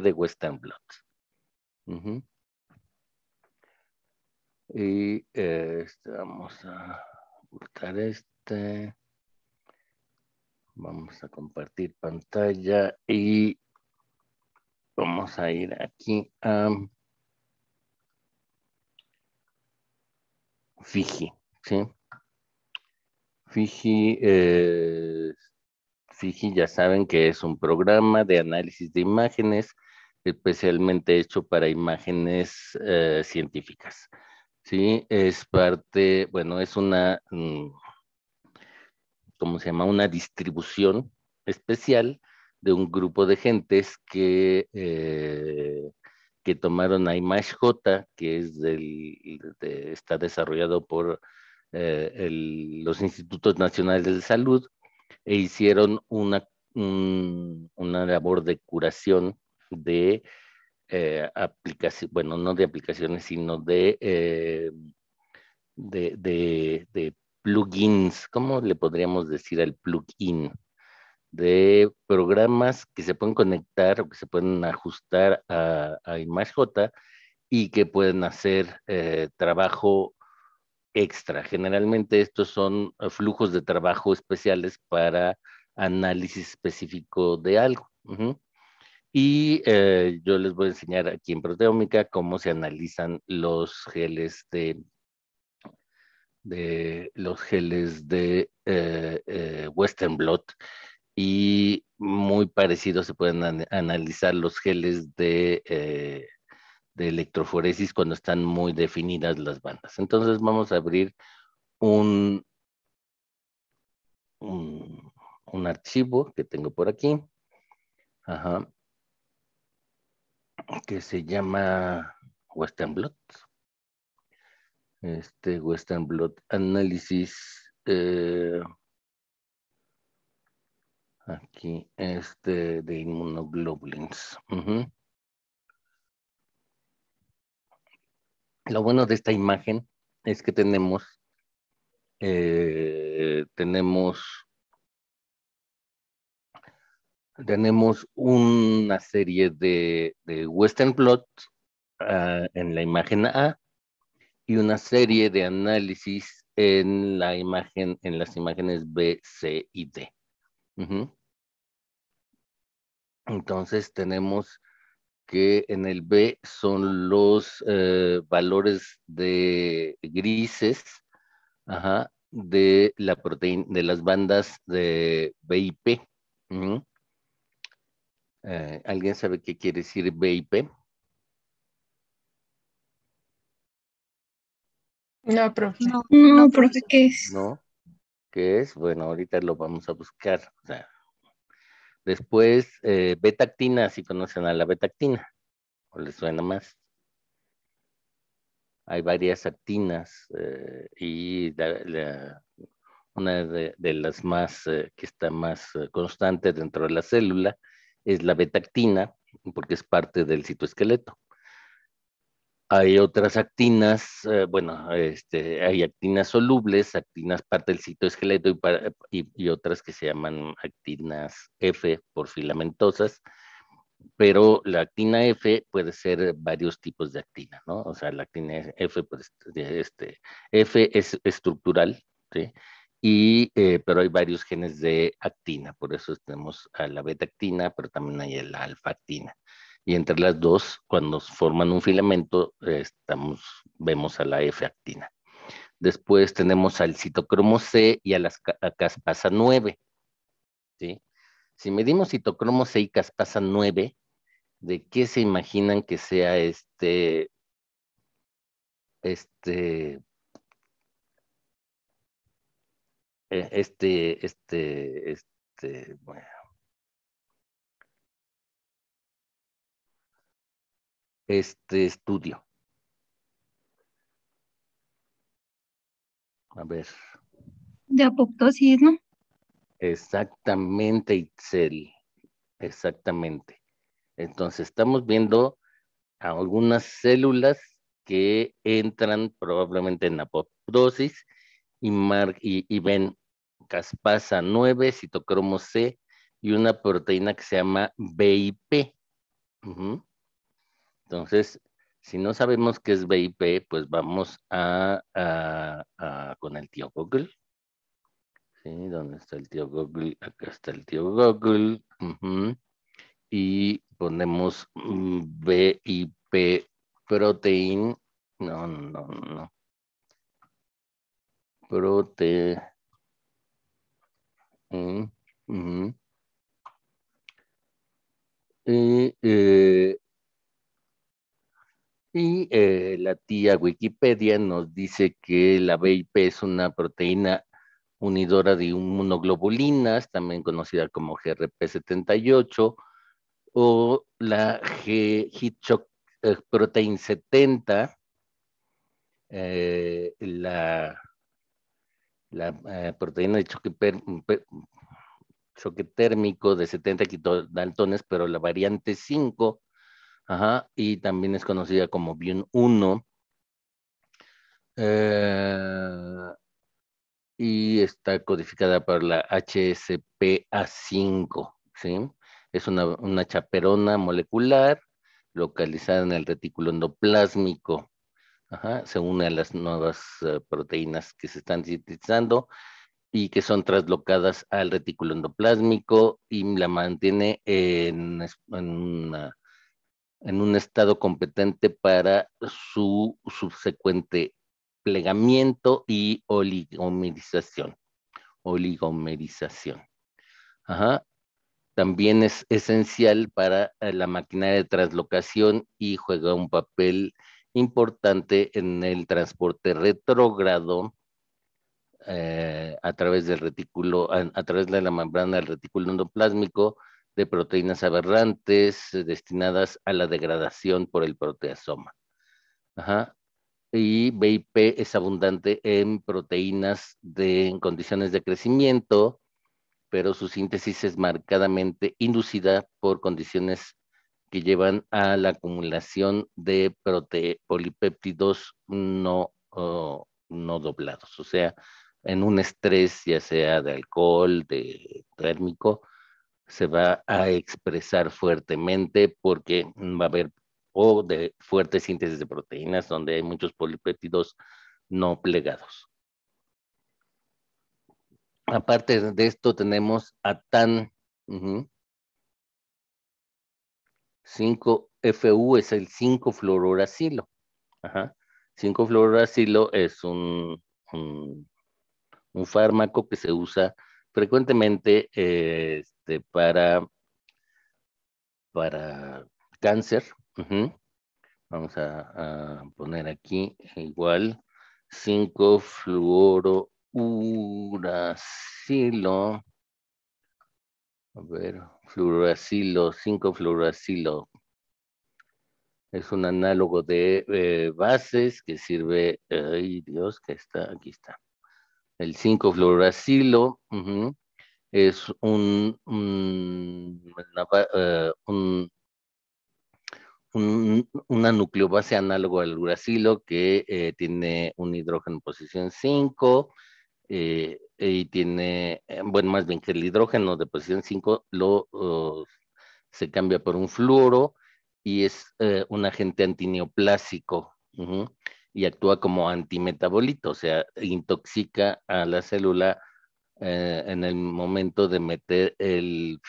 de Western blot. Y este, vamos a ocultar este. Vamos a compartir pantalla y vamos a ir aquí a Fiji, ¿sí? Fiji, eh, Fiji ya saben que es un programa de análisis de imágenes especialmente hecho para imágenes eh, científicas. Sí, es parte, bueno, es una, mm, ¿cómo se llama? Una distribución especial de un grupo de gentes que, eh, que tomaron a ImageJ, que es del, está desarrollado por eh, los Institutos Nacionales de Salud, e hicieron una, una labor de curación de eh, aplicaciones, bueno, no de aplicaciones, sino de, eh, de, de, plugins, ¿cómo le podríamos decir al plugin? De programas que se pueden conectar o que se pueden ajustar a, a ImageJ y que pueden hacer eh, trabajo extra. Generalmente estos son flujos de trabajo especiales para análisis específico de algo. Y eh, yo les voy a enseñar aquí en proteómica cómo se analizan los geles de, los geles de eh, eh, Western blot y muy parecido se pueden analizar los geles de, de electroforesis cuando están muy definidas las bandas. Entonces vamos a abrir un, un, un archivo que tengo por aquí. Ajá que se llama Western Blot. Este Western Blot análisis. Eh, aquí, este de inmunoglobulins. Lo bueno de esta imagen es que tenemos, eh, tenemos tenemos una serie de, Western Plot ah, en la imagen A y una serie de análisis en la imagen, en las imágenes B, C y D. Entonces tenemos que en el B son los eh, valores de grises de la proteína, de las bandas de B y P. Eh, ¿Alguien sabe qué quiere decir BIP? No, profe. No, no, profe, ¿qué es? ¿No? ¿Qué es? Bueno, ahorita lo vamos a buscar. Después, eh, betactina, si conocen a la betactina, o les suena más. Hay varias actinas eh, y una de, las más, que está más constante dentro de la célula es la betactina, porque es parte del citoesqueleto. Hay otras actinas, eh, bueno, este, hay actinas solubles, actinas parte del citoesqueleto y, otras que se llaman actinas F por filamentosas, pero la actina F puede ser varios tipos de actina, ¿no? O sea, la actina F, pues, este, F es estructural. Y, eh, pero hay varios genes de actina, por eso tenemos a la beta-actina, pero también hay la alfa-actina. Y entre las dos, cuando forman un filamento, vemos a la F-actina. Después tenemos al citocromo C y a la caspasa 9. ¿sí? Si medimos citocromo C y caspasa 9, ¿de qué se imaginan que sea este, este Eh, este, este, este, bueno. Este estudio. A ver. De apoptosis, ¿no? Exactamente, Itzel. Exactamente. Entonces, estamos viendo algunas células que entran probablemente en apoptosis y, y, y ven caspasa 9, citocromo C y una proteína que se llama BIP. Entonces, si no sabemos qué es BIP, pues vamos a, con el tío Google. ¿Sí? ¿Dónde está el tío Google? Acá está el tío Google. Y ponemos BIP mm, protein. No, no, no. Protein. Y, eh, y eh, la tía Wikipedia nos dice que la BIP es una proteína unidora de inmunoglobulinas, también conocida como GRP78, o la G eh, protein 70, la, la proteína de choque, choque térmico de 70 daltones, pero la variante 5, ajá, y también es conocida como BION 1. Eh, y está codificada por la HSPA5, ¿sí? Es una, una chaperona molecular localizada en el retículo endoplásmico. Ajá, se une a las nuevas eh, proteínas que se están sintetizando y que son traslocadas al retículo endoplásmico y la mantiene en, en, un estado competente para su subsecuente plegamiento y oligomerización. Oligomerización. También es esencial para eh, la maquinaria de traslocación y juega un papel importante en el transporte retrógrado eh, a través del retículo, a, través de la membrana del retículo endoplásmico de proteínas aberrantes eh, destinadas a la degradación por el proteasoma. Y BIP es abundante en proteínas de, en condiciones de crecimiento, pero su síntesis es marcadamente inducida por condiciones que llevan a la acumulación de polipéptidos no, no doblados, o sea, en un estrés, ya sea de alcohol, de térmico, se va a expresar fuertemente porque va a haber o de fuerte síntesis de proteínas donde hay muchos polipéptidos no plegados. Aparte de esto tenemos ATAN 5-FU es el 5-fluoruracilo. 5-fluoruracilo es un un fármaco que se usa frecuentemente este, para, para cáncer. Vamos a, poner aquí igual 5 fluorouracilo. A ver, fluoracilo, 5 fluoracilo. Es un análogo de eh, bases que sirve, ay Dios, que está, aquí está el 5-fluoracilo es un, eh, un, una nucleobase análogo al uracilo que eh, tiene un hidrógeno en posición 5 eh, y tiene, bueno, más bien que el hidrógeno de posición 5 lo, se cambia por un fluoro y es un agente antineoplásico y actúa como antimetabolito, o sea, intoxica a la célula eh, en el momento de meter el,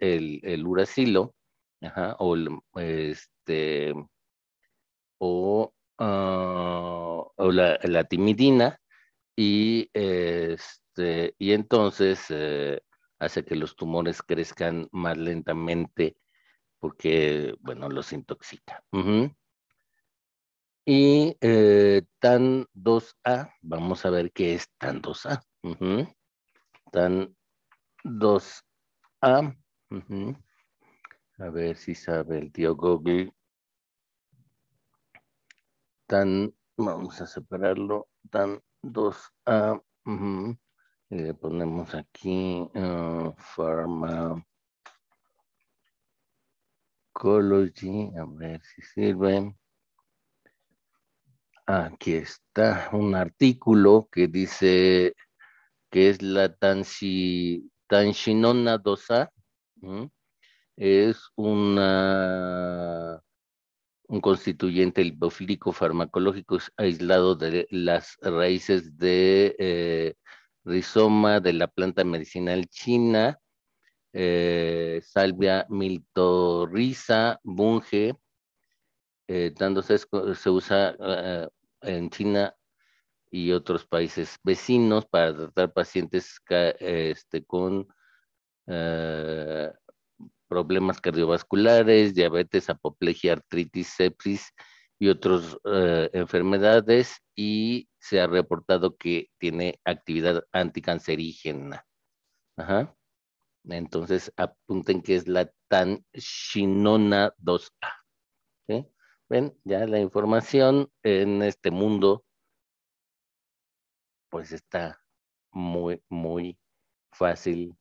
el, el uracilo, o, este, o, ah, la, timidina, y, este, y entonces eh, hace que los tumores crezcan más lentamente porque, bueno, los intoxica. Y eh, TAN 2A, vamos a ver qué es TAN 2A. TAN 2A. A ver si sabe el tío Google. TAN, vamos a separarlo. TAN 2A. Y le ponemos aquí uh, Pharmacology. A ver si sirve. Aquí está un artículo que dice que es la tanshinona dosa, es una, un constituyente lipofílico farmacológico aislado de las raíces de eh, rizoma de la planta medicinal china, eh, salvia miltorriza, bunge, eh, dándose, se usa en China y otros países vecinos para tratar pacientes este, con problemas cardiovasculares, diabetes, apoplejía, artritis, sepsis y otras eh, enfermedades y se ha reportado que tiene actividad anticancerígena. Ajá. Entonces apunten que es la tanshinona 2A. Ven, ya la información en este mundo pues está muy, muy fácil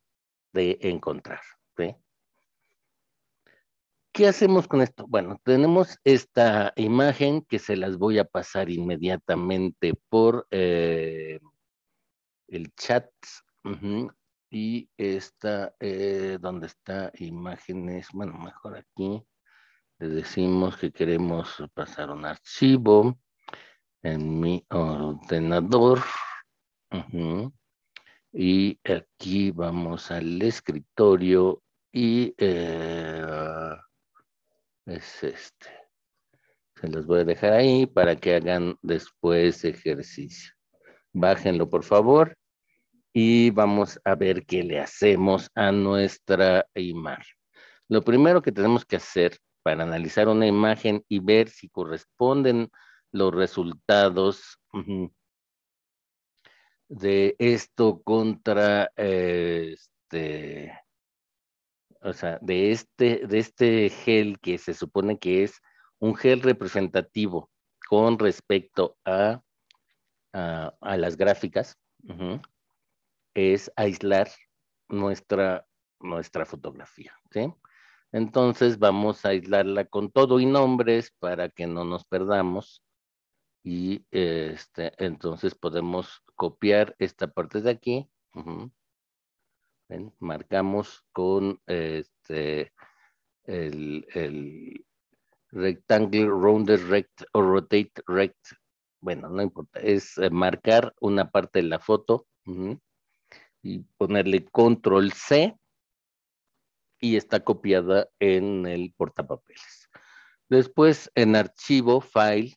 de encontrar. ¿Qué hacemos con esto? Bueno, tenemos esta imagen que se las voy a pasar inmediatamente por eh, el chat. Y esta, eh, donde está imágenes, bueno, mejor aquí. Le decimos que queremos pasar un archivo en mi ordenador. Y aquí vamos al escritorio y eh, es este. Se los voy a dejar ahí para que hagan después ejercicio. Bájenlo, por favor. Y vamos a ver qué le hacemos a nuestra imagen. Lo primero que tenemos que hacer para analizar una imagen y ver si corresponden los resultados de esto contra este o sea, de este, de este gel que se supone que es un gel representativo con respecto a, a, las gráficas, es aislar nuestra, nuestra fotografía, ¿sí? Entonces vamos a aislarla con todo y nombres para que no nos perdamos. Y este, entonces podemos copiar esta parte de aquí marcamos con este, el, el rectangle, rounded rect o rotate rect. Bueno, no importa, es eh, marcar una parte de la foto y ponerle control C y está copiada en el portapapeles. Después en archivo, file,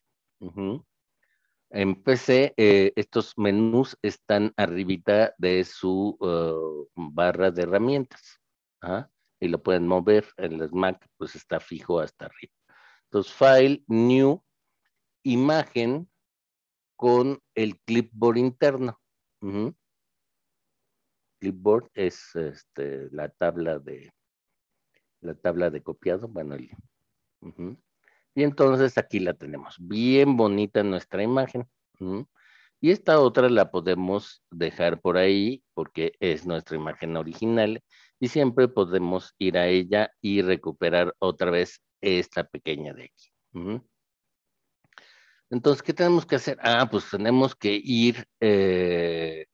en PC, eh, estos menús están arribita de su uh, barra de herramientas. ¿ah? Y lo pueden mover. En las Mac, pues está fijo hasta arriba. Entonces, File, New, Imagen con el clipboard interno. Clipboard es este, la tabla de la tabla de copiado. Bueno, el, y entonces aquí la tenemos, bien bonita nuestra imagen. Y esta otra la podemos dejar por ahí porque es nuestra imagen original y siempre podemos ir a ella y recuperar otra vez esta pequeña de aquí. Entonces, ¿qué tenemos que hacer? Ah, pues tenemos que ir, eh,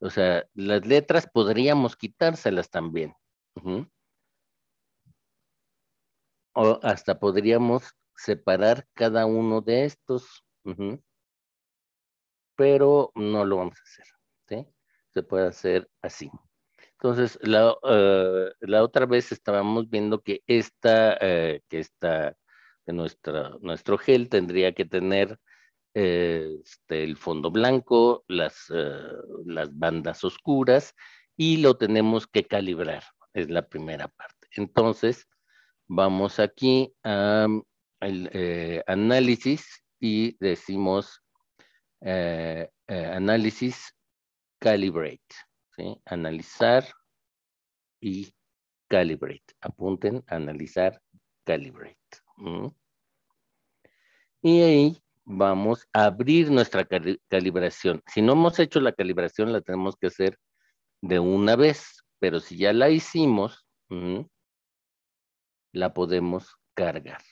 o sea, las letras podríamos quitárselas también. O hasta podríamos separar cada uno de estos, pero no lo vamos a hacer. Se puede hacer así. Entonces, la, eh, la otra vez estábamos viendo que esta, eh, que esta, que nuestra, nuestro gel tendría que tener eh, este, el fondo blanco, las, las bandas oscuras y lo tenemos que calibrar, es la primera parte. Entonces, vamos aquí a el eh, análisis y decimos eh, eh, análisis calibrate, ¿sí? Analizar y calibrate. Apunten, analizar, calibrate. Y ahí vamos a abrir nuestra calibración. Si no hemos hecho la calibración, la tenemos que hacer de una vez, pero si ya la hicimos, la podemos cargar.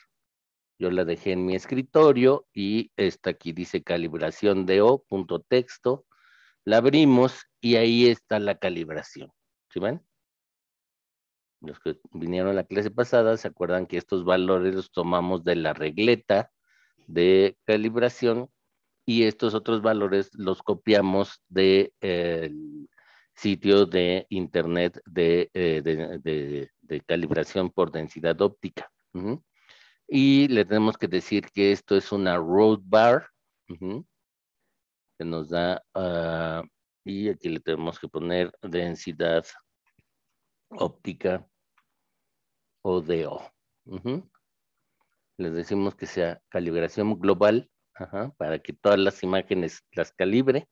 Yo la dejé en mi escritorio y esta aquí dice calibración de O, punto texto. La abrimos y ahí está la calibración. ¿Sí ven? los que vinieron a la clase pasada, se acuerdan que estos valores los tomamos de la regleta de calibración y estos otros valores los copiamos del de, sitio de internet de, eh, de, calibración por densidad óptica. Y le tenemos que decir que esto es una road bar, que nos da, uh, y aquí le tenemos que poner densidad óptica o DO. Les decimos que sea calibración global para que todas las imágenes las calibre.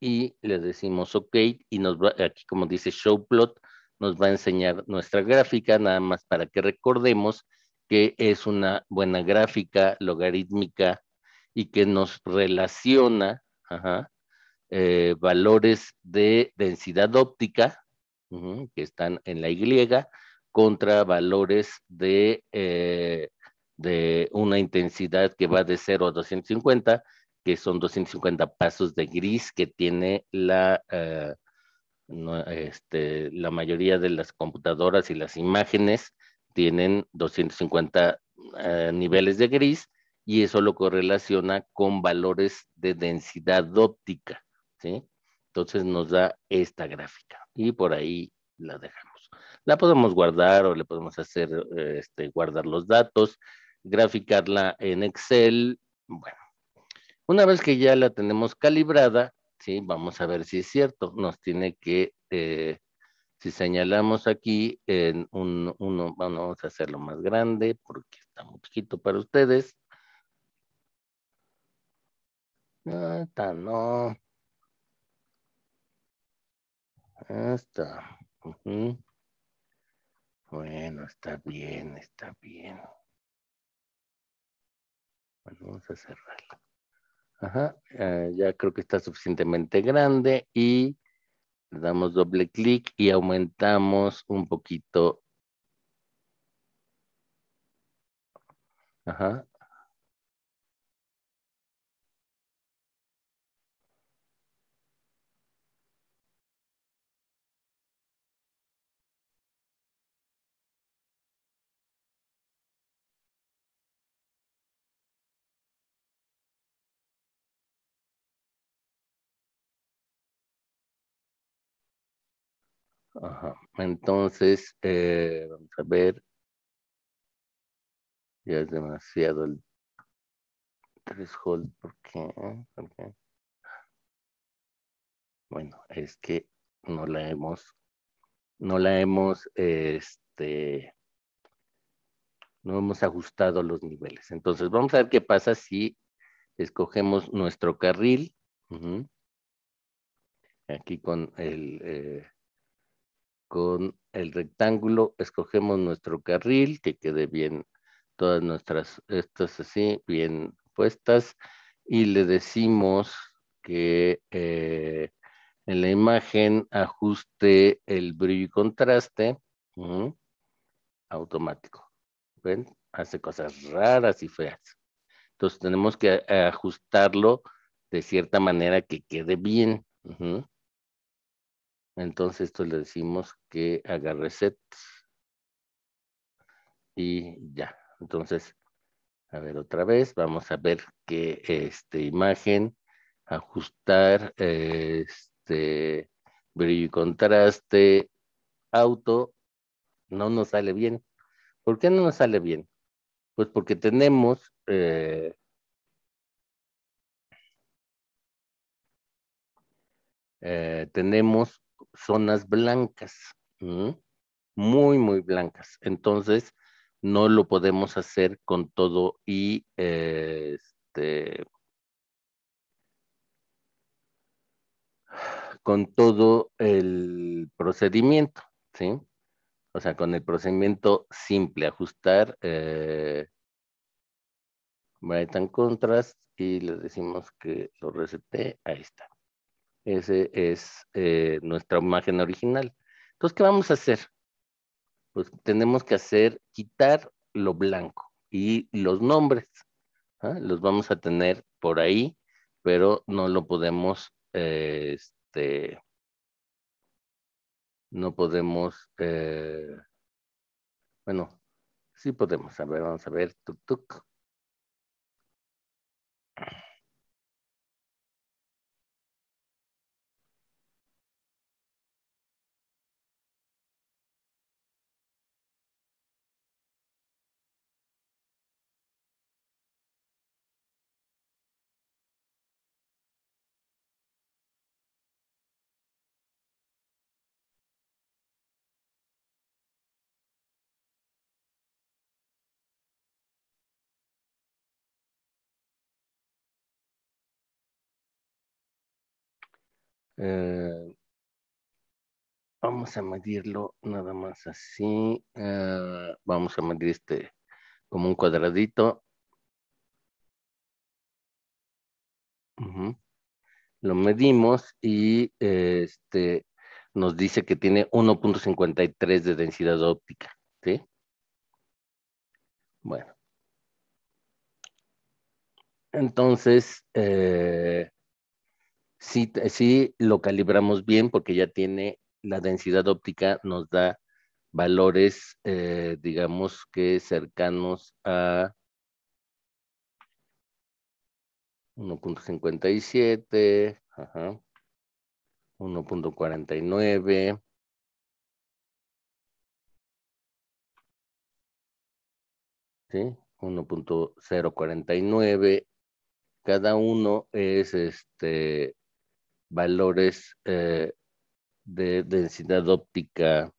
y les decimos OK y nos va, aquí como dice show plot, nos va a enseñar nuestra gráfica, nada más para que recordemos que es una buena gráfica logarítmica y que nos relaciona eh, valores de densidad óptica que están en la Y contra valores de, eh, de una intensidad que va de 0 a 250, que son 250 pasos de gris que tiene la, eh, este, la mayoría de las computadoras y las imágenes tienen 250 eh, niveles de gris y eso lo correlaciona con valores de densidad óptica, ¿sí? Entonces nos da esta gráfica y por ahí la dejamos. La podemos guardar o le podemos hacer, este, guardar los datos, graficarla en Excel. Bueno, una vez que ya la tenemos calibrada, ¿sí? Vamos a ver si es cierto. Nos tiene que, eh, si señalamos aquí en un, uno, vamos a hacerlo más grande porque está muy chiquito para ustedes. No, está, no. Está. Bueno, está bien, está bien. Bueno, vamos a cerrarlo. Ajá, eh, ya creo que está suficientemente grande y le damos doble clic y aumentamos un poquito. Ajá, Ajá. Entonces, eh, vamos a ver. Ya es demasiado el threshold. ¿Por qué? Bueno, es que no la hemos, no la hemos, este, no hemos ajustado los niveles. Entonces, vamos a ver qué pasa si escogemos nuestro carril. Aquí con el... Eh, con el rectángulo escogemos nuestro carril, que quede bien todas nuestras, estas así, bien puestas, y le decimos que eh, en la imagen ajuste el brillo y contraste automático. ¿Ven? Hace cosas raras y feas. Entonces tenemos que ajustarlo de cierta manera que quede bien. Entonces esto le decimos que haga reset. Y ya. Entonces, a ver otra vez, vamos a ver que este imagen, ajustar, este brillo y contraste, auto, no nos sale bien. ¿Por qué no nos sale bien? Pues porque tenemos eh, eh, tenemos zonas blancas, muy, muy blancas. Entonces, no lo podemos hacer con todo y este, con todo el procedimiento, ¿sí? O sea, con el procedimiento simple, ajustar eh, bright and contrast y le decimos que lo resete, ahí está. Ese es eh, nuestra imagen original. Entonces, ¿qué vamos a hacer? Pues tenemos que hacer, quitar lo blanco y los nombres. ¿ah? Los vamos a tener por ahí, pero no lo podemos, eh, este, no podemos, eh, bueno, sí podemos, a ver, vamos a ver, tuk tuk. Eh, vamos a medirlo nada más así. Eh, vamos a medir este como un cuadradito. Lo medimos y este nos dice que tiene 1.53 de densidad óptica. ¿sí? Bueno. Entonces, eh, sí, lo calibramos bien porque ya tiene la densidad óptica, nos da valores, eh, digamos que cercanos a 1.57, 1.49. ¿Sí? 1.049. Cada uno es este valores eh, de densidad óptica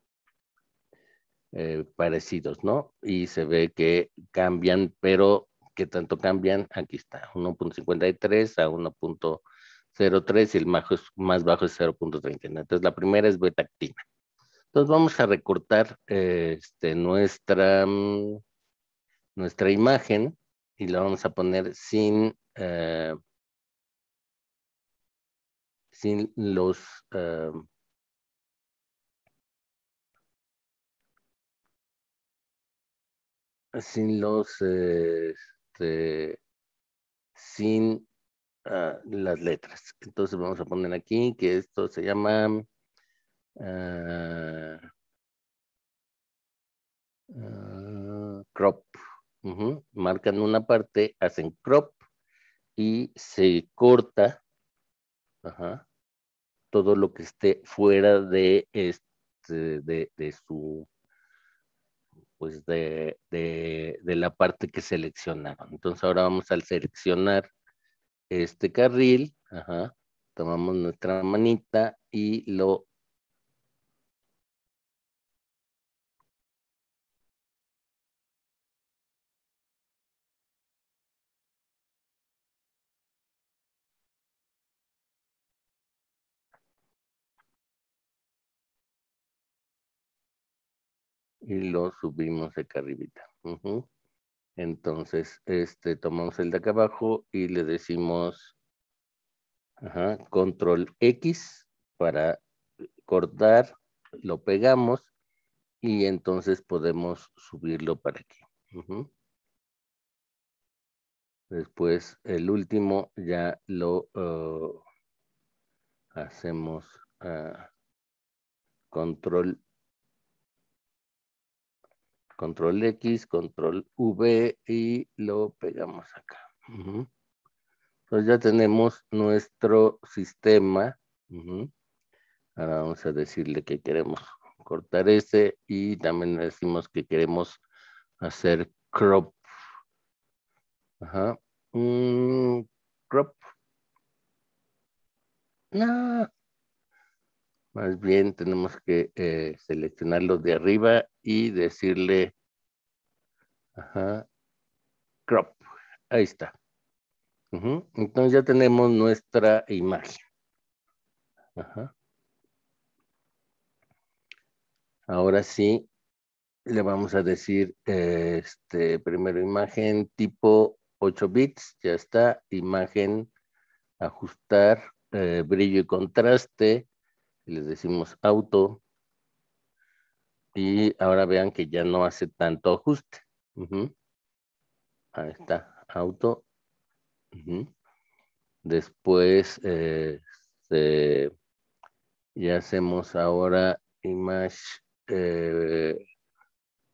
eh, parecidos, ¿no? Y se ve que cambian, pero que tanto cambian, aquí está, 1.53 a 1.03 y el más, más bajo es 0.39. Entonces la primera es betactina. Entonces vamos a recortar este, nuestra, mm, nuestra imagen y la vamos a poner sin eh, sin los eh, sin los este, sin ah, las letras. Entonces vamos a poner aquí que esto se llama ah, crop. Marcan una parte, hacen crop y se corta todo lo que esté fuera de, este, de, su, pues de, la parte que seleccionaron. Entonces ahora vamos a seleccionar este carril, tomamos nuestra manita y lo y lo subimos acá arribita. Entonces, este, tomamos el de acá abajo y le decimos control X para cortar, lo pegamos y entonces podemos subirlo para aquí. Después el último ya lo uh, hacemos uh, control control X, control V y lo pegamos acá. Entonces ya tenemos nuestro sistema. Ahora vamos a decirle que queremos cortar ese y también decimos que queremos hacer crop. Ajá. Mm, crop. No, más bien tenemos que eh, seleccionarlo de arriba y decirle, ajá, crop. Ahí está. Entonces ya tenemos nuestra imagen. Ahora sí, le vamos a decir, este, primero imagen tipo 8 bits, ya está, imagen, ajustar, eh, brillo y contraste, les decimos auto. Y ahora vean que ya no hace tanto ajuste. Ahí está, auto. Después eh, ya hacemos ahora image eh,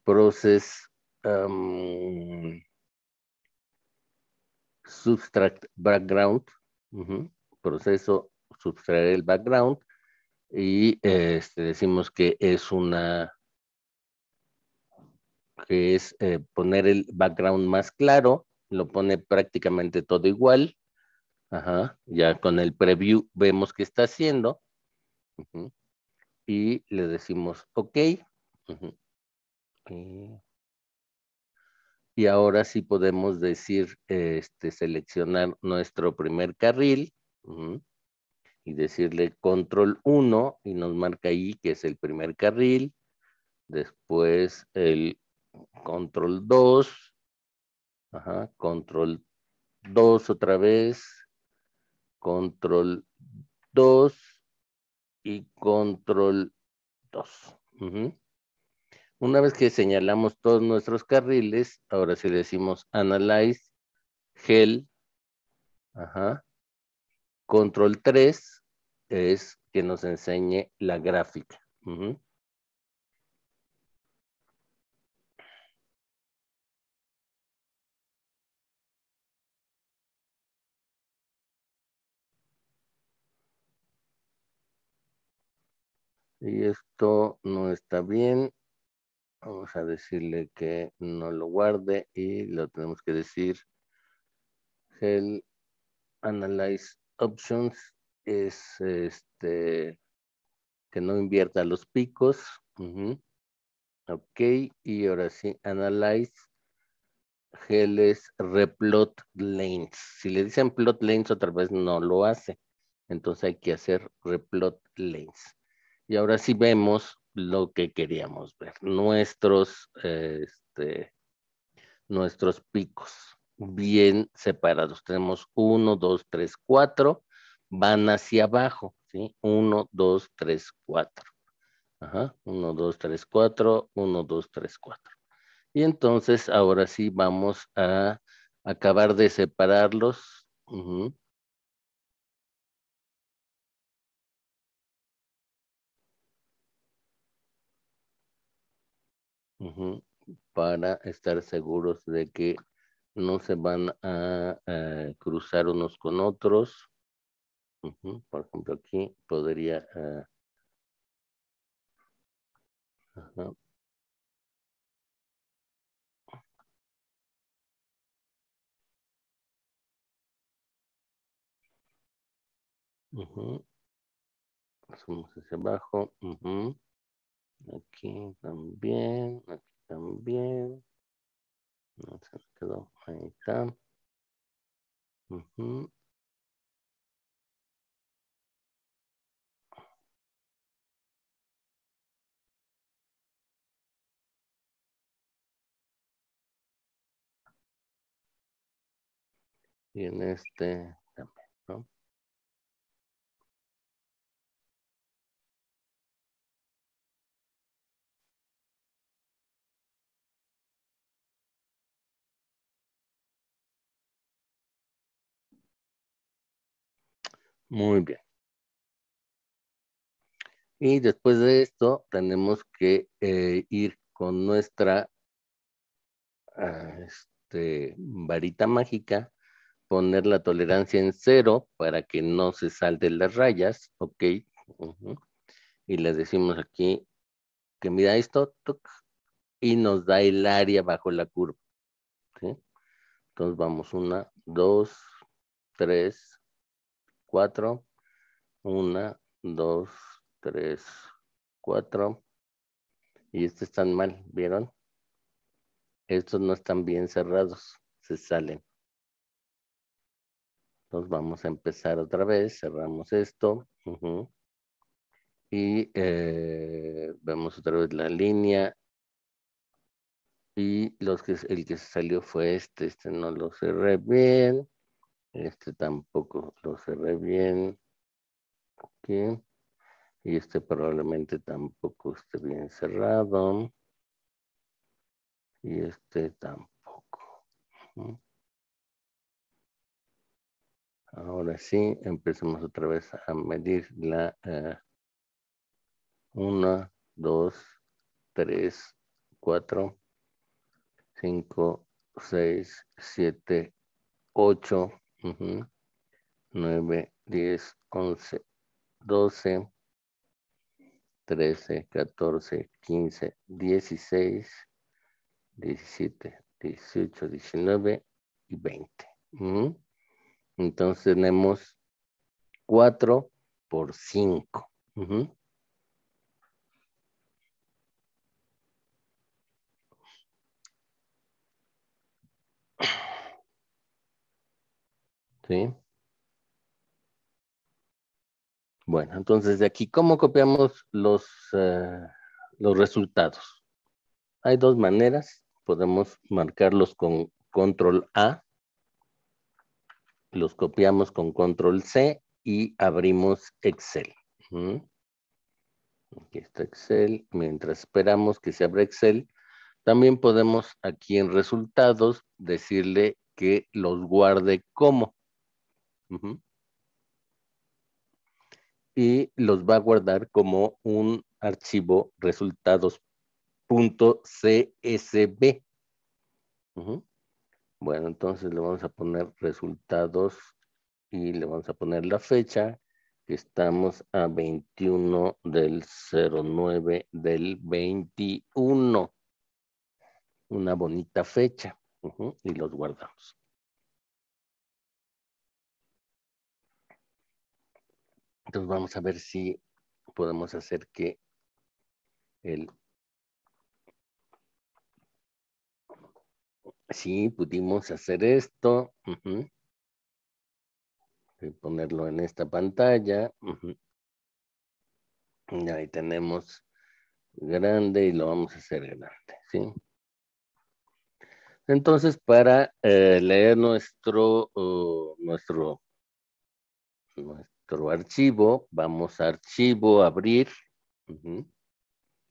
process um, subtract background, proceso subtraer el background y este, decimos que es una que es eh, poner el background más claro, lo pone prácticamente todo igual. Ajá, ya con el preview vemos qué está haciendo. Y le decimos OK. y, ahora sí podemos decir, este, seleccionar nuestro primer carril y decirle control 1 y nos marca ahí que es el primer carril. Después el control 2. Ajá, control 2 otra vez. Control 2 y control 2. Una vez que señalamos todos nuestros carriles, ahora sí decimos analyze, gel, ajá, Control 3 es que nos enseñe la gráfica. Y esto no está bien. Vamos a decirle que no lo guarde y lo tenemos que decir. Gel Analyze options es este que no invierta los picos. Ok, y ahora sí, analyze geles replot lanes. Si le dicen plot lanes otra vez no lo hace. Entonces hay que hacer replot lanes. Y ahora sí vemos lo que queríamos ver. Nuestros, este, nuestros picos bien separados. Tenemos uno, dos, tres, cuatro, van hacia abajo, ¿sí? Uno, dos, tres, cuatro. Ajá, uno, dos, tres, cuatro, uno, dos, tres, cuatro. Y entonces ahora sí vamos a acabar de separarlos. Para estar seguros de que no se van a, cruzar unos con otros. Por ejemplo, aquí podría... Uh, Pasamos hacia abajo. Aquí también, aquí también. No se quedó. Ahí está. Y en este Muy bien. Y después de esto tenemos que eh, ir con nuestra ah, este, varita mágica, poner la tolerancia en cero para que no se salten las rayas, ok. Y le decimos aquí que mira esto y nos da el área bajo la curva. Entonces vamos una, dos, tres, cuatro. Una, dos, tres, cuatro. Y estos están mal, ¿vieron? Estos no están bien cerrados, se salen. Entonces vamos a empezar otra vez, cerramos esto. Y eh, vemos otra vez la línea. Y los que, el que salió fue este, este no lo cerré bien. Este tampoco lo cerré bien. Aquí. Y este probablemente tampoco esté bien cerrado. Y este tampoco. Ahora sí, empecemos otra vez a medir la 1, 2, 3, 4, 5, 6, 7, 8, 9, 10, 11, 12, 13, 14, 15, 16, 17, 18, 19 y 20. Entonces tenemos 4 por 5. ¿Sí? Bueno, entonces de aquí, ¿cómo copiamos los, eh, los resultados? Hay dos maneras. Podemos marcarlos con control A. Los copiamos con control C y abrimos Excel. Aquí está Excel. Mientras esperamos que se abra Excel, también podemos aquí en resultados decirle que los guarde como y los va a guardar como un archivo resultados.csv. Bueno, entonces le vamos a poner resultados y le vamos a poner la fecha estamos a 21 del 09 del 21. Una bonita fecha. y los guardamos. Entonces vamos a ver si podemos hacer que el... Sí, pudimos hacer esto. Voy a ponerlo en esta pantalla. Y ahí tenemos grande y lo vamos a hacer grande, ¿sí? Entonces, para eh, leer nuestro, nuestro, nuestro archivo, vamos a archivo, abrir,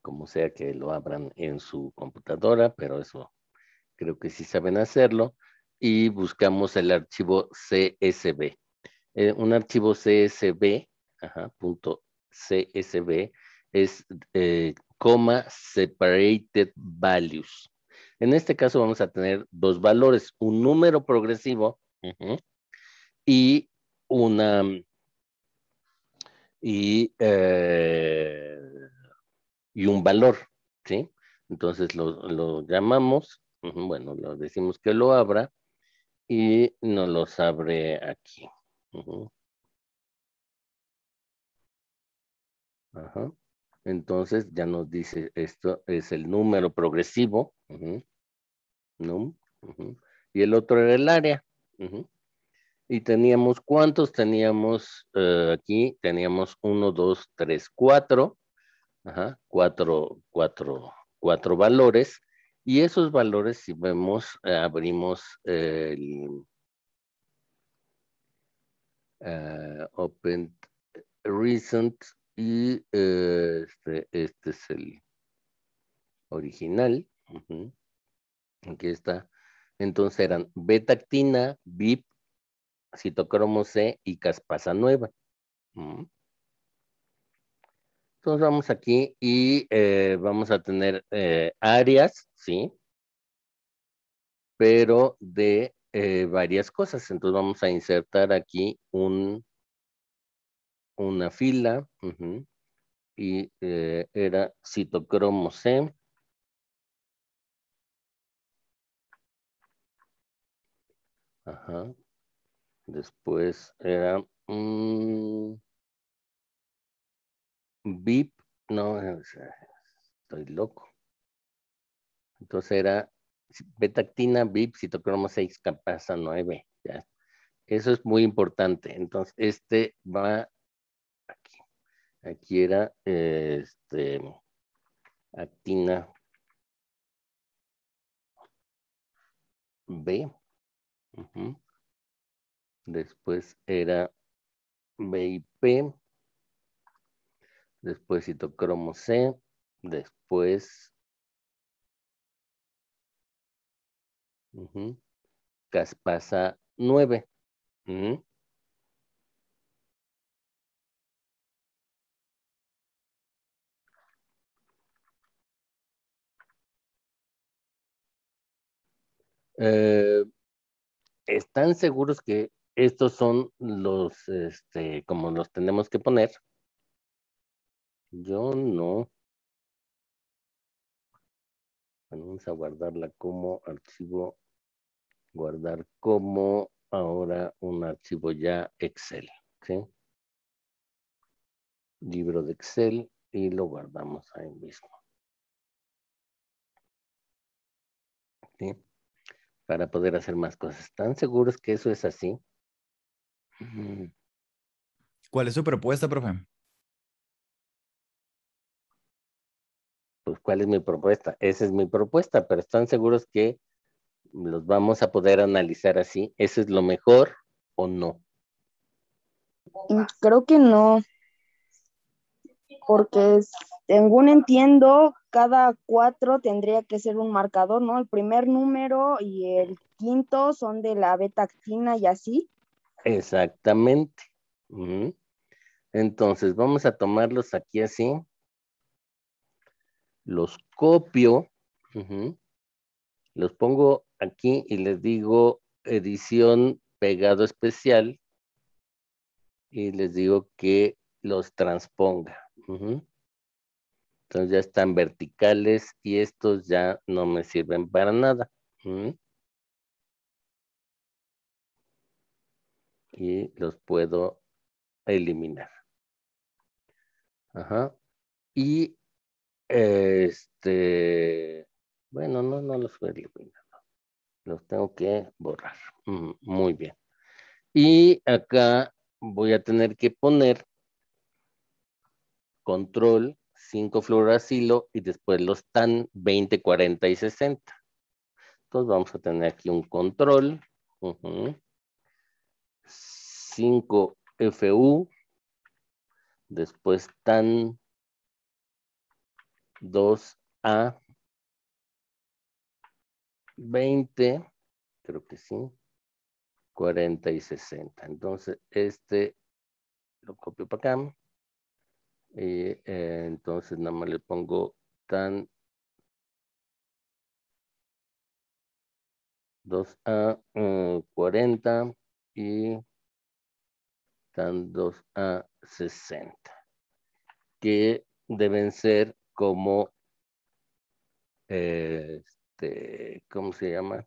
como sea que lo abran en su computadora, pero eso creo que sí saben hacerlo, y buscamos el archivo CSV. Eh, un archivo CSV, punto CSV, es eh, coma separated values. En este caso vamos a tener dos valores, un número progresivo y una y, eh, y un valor, ¿sí? Entonces lo, llamamos, bueno, lo decimos que lo abra y nos los abre aquí. Ajá. Entonces ya nos dice esto es el número progresivo. Y el otro era el área. Y teníamos, ¿cuántos teníamos eh, aquí? Teníamos uno, dos, tres, cuatro. Ajá, cuatro, cuatro, cuatro valores. Y esos valores, si vemos, eh, abrimos el uh, Open Recent y este, este, es el original. Aquí está. Entonces eran beta-actina, BIP, citocromo C y caspasa nueva. Entonces vamos aquí y eh, vamos a tener eh, áreas, ¿sí? Pero de eh, varias cosas. Entonces vamos a insertar aquí un, una fila y era citocromo C. Ajá. Después era un VIP, no, estoy loco. Entonces era betactina, VIP, citocromo 6, capasa 9. ¿ya? Eso es muy importante. Entonces, este va aquí. Aquí era este, actina B después era BIP, después citocromo C, después uh -huh, caspasa 9. Uh eh, ¿Están seguros que estos son los, este, como los tenemos que poner? Yo no. Vamos a guardarla como archivo, guardar como ahora un archivo ya Excel. ¿sí? Libro de Excel y lo guardamos ahí mismo. ¿Sí? Para poder hacer más cosas. ¿Están seguros que eso es así? ¿Cuál es su propuesta, profe? Pues, ¿cuál es mi propuesta? Esa es mi propuesta, pero ¿están seguros que los vamos a poder analizar así? ¿Eso es lo mejor o no? Mm, creo que no. Porque según entiendo, cada cuatro tendría que ser un marcador, ¿no? El primer número y el quinto son de la beta actina y así. Exactamente. Entonces, vamos a tomarlos aquí así. Los copio. Los pongo aquí y les digo edición pegado especial. Y les digo que los transponga. Entonces ya están verticales y estos ya no me sirven para nada y los puedo eliminar. Ajá. Y este, bueno, no, no los voy a eliminar. Los tengo que borrar. Mm, muy bien. Y acá voy a tener que poner control 5 fluoracilo y después los TAN 20, 40 y 60. Entonces vamos a tener aquí un control. Uh. 5FU, después TAN 2A 20, creo que sí, 40 y 60. Entonces, este lo copio para acá. Y eh, entonces nada más le pongo tan 2 a mm, um, 40 y 2 a 60, que deben ser como, este, ¿cómo se llama?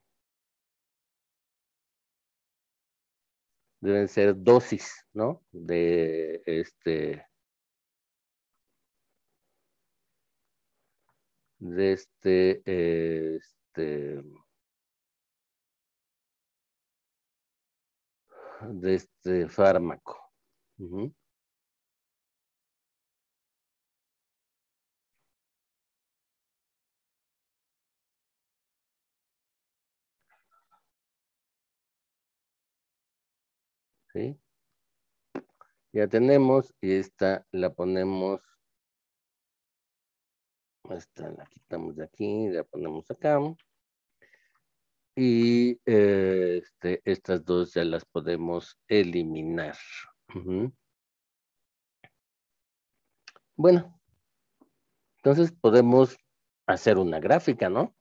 Deben ser dosis, ¿no? De este, de este, este, de este fármaco. ¿Sí? Ya tenemos y esta la ponemos, esta la quitamos de aquí, la ponemos acá. Y eh, este, estas dos ya las podemos eliminar. Bueno, entonces podemos hacer una gráfica, ¿no?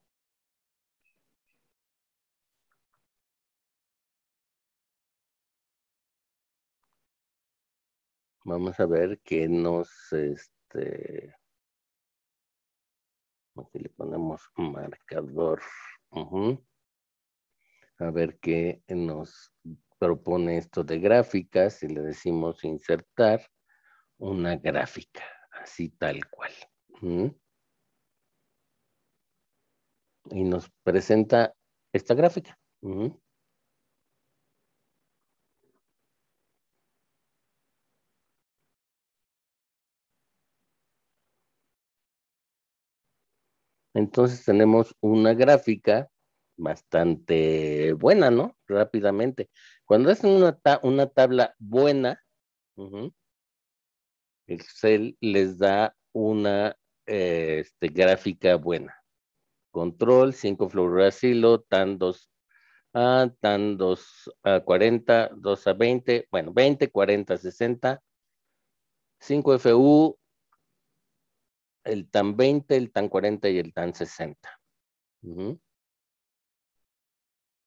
Vamos a ver qué nos, este, aquí le ponemos marcador a ver qué nos propone esto de gráficas y le decimos insertar una gráfica, así tal cual. Y nos presenta esta gráfica. Entonces tenemos una gráfica bastante buena, ¿no? Rápidamente. Cuando hacen una, una tabla buena, Excel les da una este, gráfica buena. Control, 5 fluoracilo, tan 2 a, tan 2 a 40, 2 a 20, bueno, 20, 40, 60, 5 FU, el tan 20, el tan 40 y el tan 60.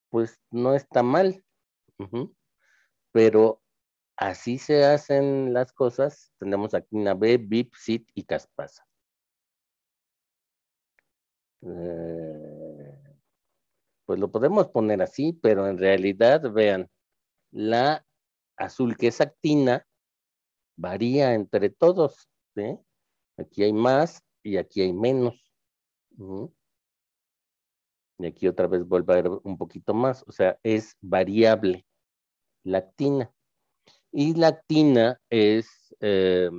Pues no está mal. Pero así se hacen las cosas. Tenemos actina B, BIP, CIT y caspasa. Eh, pues lo podemos poner así, pero en realidad, vean, la azul que es actina varía entre todos. Aquí hay más y aquí hay menos. Y aquí otra vez vuelve a haber un poquito más. O sea, es variable la actina. Y la actina es, eh,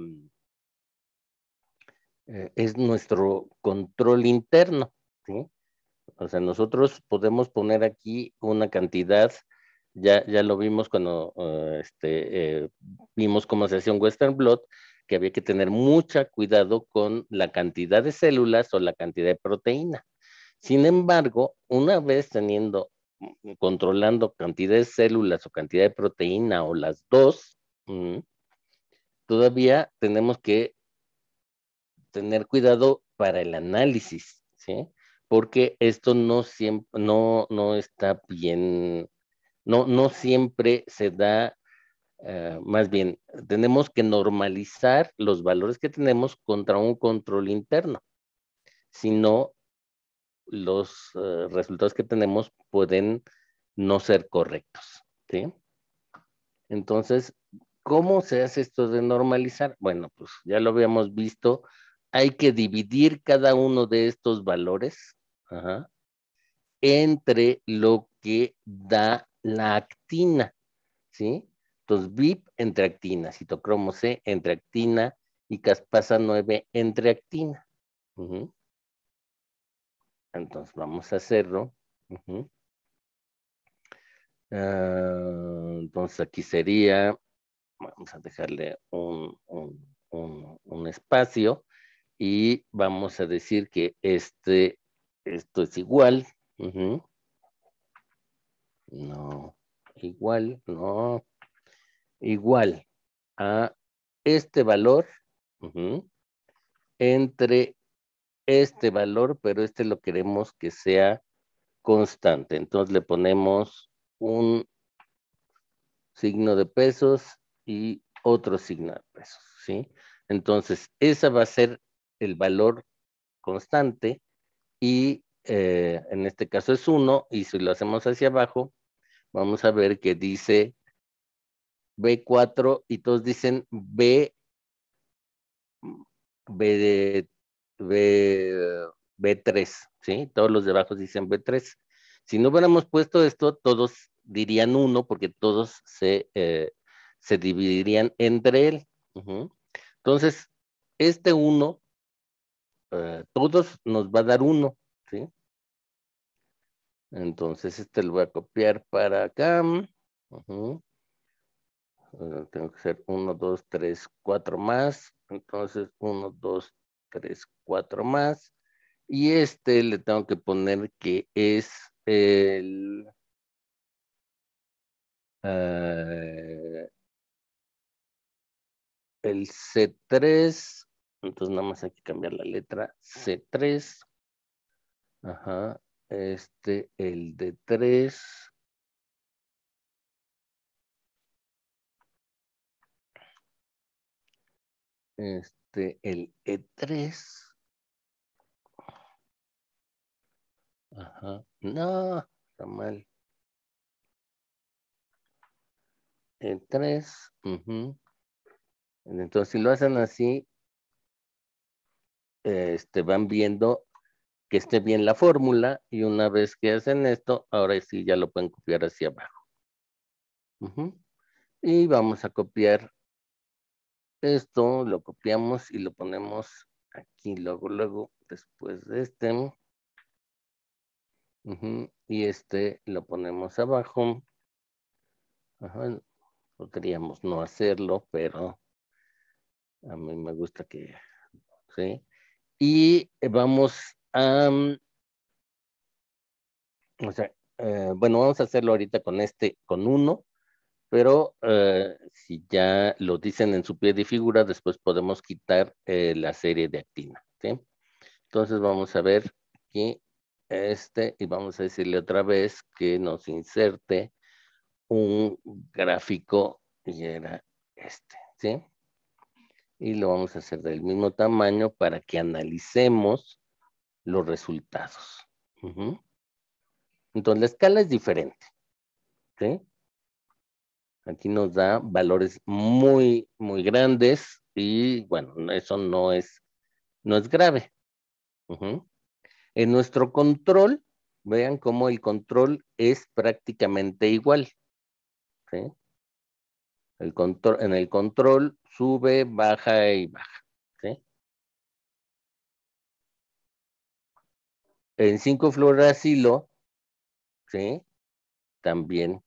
eh, es nuestro control interno. ¿sí? O sea, nosotros podemos poner aquí una cantidad, ya, ya lo vimos cuando eh, este, eh, vimos cómo se hacía un Western Blot, que había que tener mucha cuidado con la cantidad de células o la cantidad de proteína. Sin embargo, una vez teniendo, mm, controlando cantidad de células o cantidad de proteína o las dos, mm, todavía tenemos que tener cuidado para el análisis, ¿sí? Porque esto no siempre, no, no está bien, no, no siempre se da, eh, más bien, tenemos que normalizar los valores que tenemos contra un control interno. Si no, los eh, resultados que tenemos pueden no ser correctos, ¿sí? Entonces, ¿cómo se hace esto de normalizar? Bueno, pues ya lo habíamos visto, hay que dividir cada uno de estos valores entre lo que da la actina, ¿sí? Entonces, VIP entre actina, citocromo C entre actina y caspasa 9 entre actina. Entonces, vamos a hacerlo. Ah, entonces, aquí sería, vamos a dejarle un, un- un- espacio y vamos a decir que este, esto es igual. No, igual, no, igual a este valor entre este valor, pero este lo queremos que sea constante. Entonces le ponemos un signo de pesos y otro signo de pesos, ¿sí? Entonces, esa va a ser el valor constante y eh, en este caso es 1 y si lo hacemos hacia abajo, vamos a ver que dice B4 y todos dicen B, B, de- B, B3, ¿sí? Todos los de abajo dicen B3. Si no hubiéramos puesto esto, todos dirían 1 porque todos se, eh, se dividirían entre él. Ujú. Entonces, este 1, eh, todos nos va a dar 1, ¿sí? Entonces, este lo voy a copiar para acá. Ujú. Eh, tengo que hacer 1, 2, 3, 4 más. Entonces, 1, 2, 3, 4 más. Y este le tengo que poner que es el... eh, el C3. Entonces, nada más hay que cambiar la letra C3. Ajá. Este, el D3. Este, el E3. Ajá. No, está mal. E3. ujú. Entonces, si lo hacen así, este, van viendo que esté bien la fórmula y una vez que hacen esto, ahora sí ya lo pueden copiar hacia abajo. Ujú. Y vamos a copiar esto, lo copiamos y lo ponemos aquí, luego, luego, después de este. Y este lo ponemos abajo. Ajá. Podríamos no hacerlo, pero a mí me gusta que, ¿sí? Y vamos a, mm, o sea, eh, bueno, vamos a hacerlo ahorita con este, con uno, pero eh, si ya lo dicen en su pie de figura, después podemos quitar eh, la serie de actina, ¿sí? Entonces vamos a ver que este, y vamos a decirle otra vez que nos inserte un gráfico y era este, ¿sí? Y lo vamos a hacer del mismo tamaño para que analicemos los resultados. Entonces, la escala es diferente, ¿sí? Aquí nos da valores muy, muy grandes y bueno, eso no es, no es grave. En nuestro control, vean cómo el control es prácticamente igual. El control, en el control sube, baja y baja. En 5 fluoracilo, ¿sí? También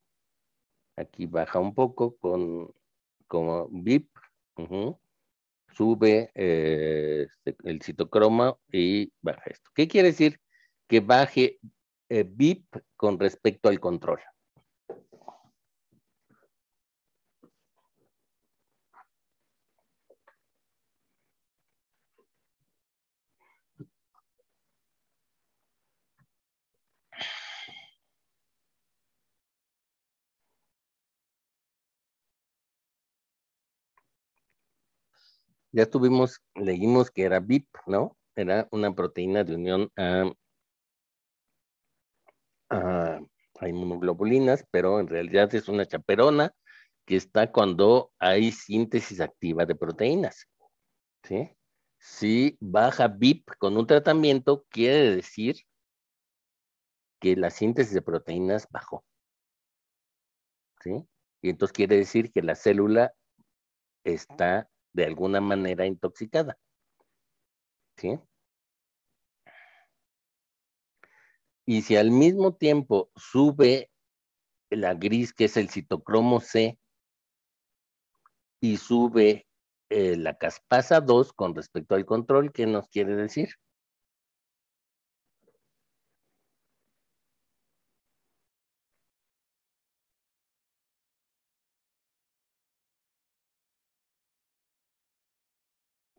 aquí baja un poco con como VIP sube eh, este, el citocromo y baja esto. ¿Qué quiere decir? Que baje eh, VIP con respecto al control. Ya tuvimos, leímos que era VIP, ¿no? Era una proteína de unión a, inmunoglobulinas, pero en realidad es una chaperona que está cuando hay síntesis activa de proteínas. ¿sí? Si baja VIP con un tratamiento, quiere decir que la síntesis de proteínas bajó. ¿sí? Y entonces quiere decir que la célula está de alguna manera intoxicada. ¿Sí? Y si al mismo tiempo sube la gris, que es el citocromo C, y sube eh, la caspasa 2 con respecto al control, ¿qué nos quiere decir?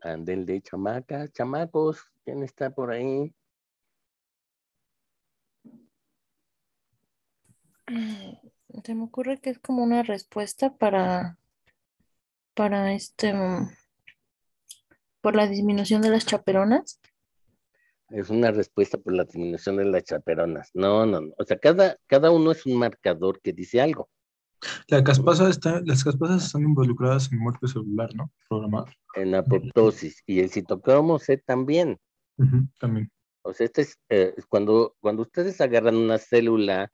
Andel de chamaca, chamacos, ¿quién está por ahí? Se me ocurre que es como una respuesta para, para este, por la disminución de las chaperonas. Es una respuesta por la disminución de las chaperonas. No, no, no. O sea, cada, cada uno es un marcador que dice algo. La caspasa está, las caspasas están involucradas en muerte celular, ¿no? Programada. En apoptosis. Y el citocromo C también. también. O sea, este es eh, cuando, cuando ustedes agarran una célula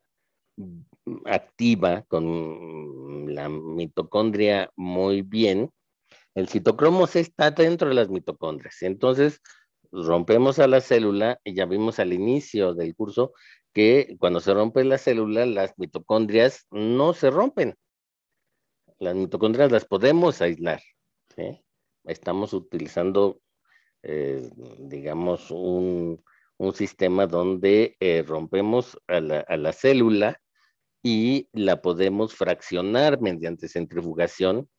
activa con la mitocondria muy bien, el citocromo C está dentro de las mitocondrias. Entonces, rompemos a la célula y ya vimos al inicio del curso que cuando se rompe la célula, las mitocondrias no se rompen. Las mitocondrias las podemos aislar. Estamos utilizando, eh, digamos, un, sistema donde eh, rompemos a la, célula y la podemos fraccionar mediante centrifugación,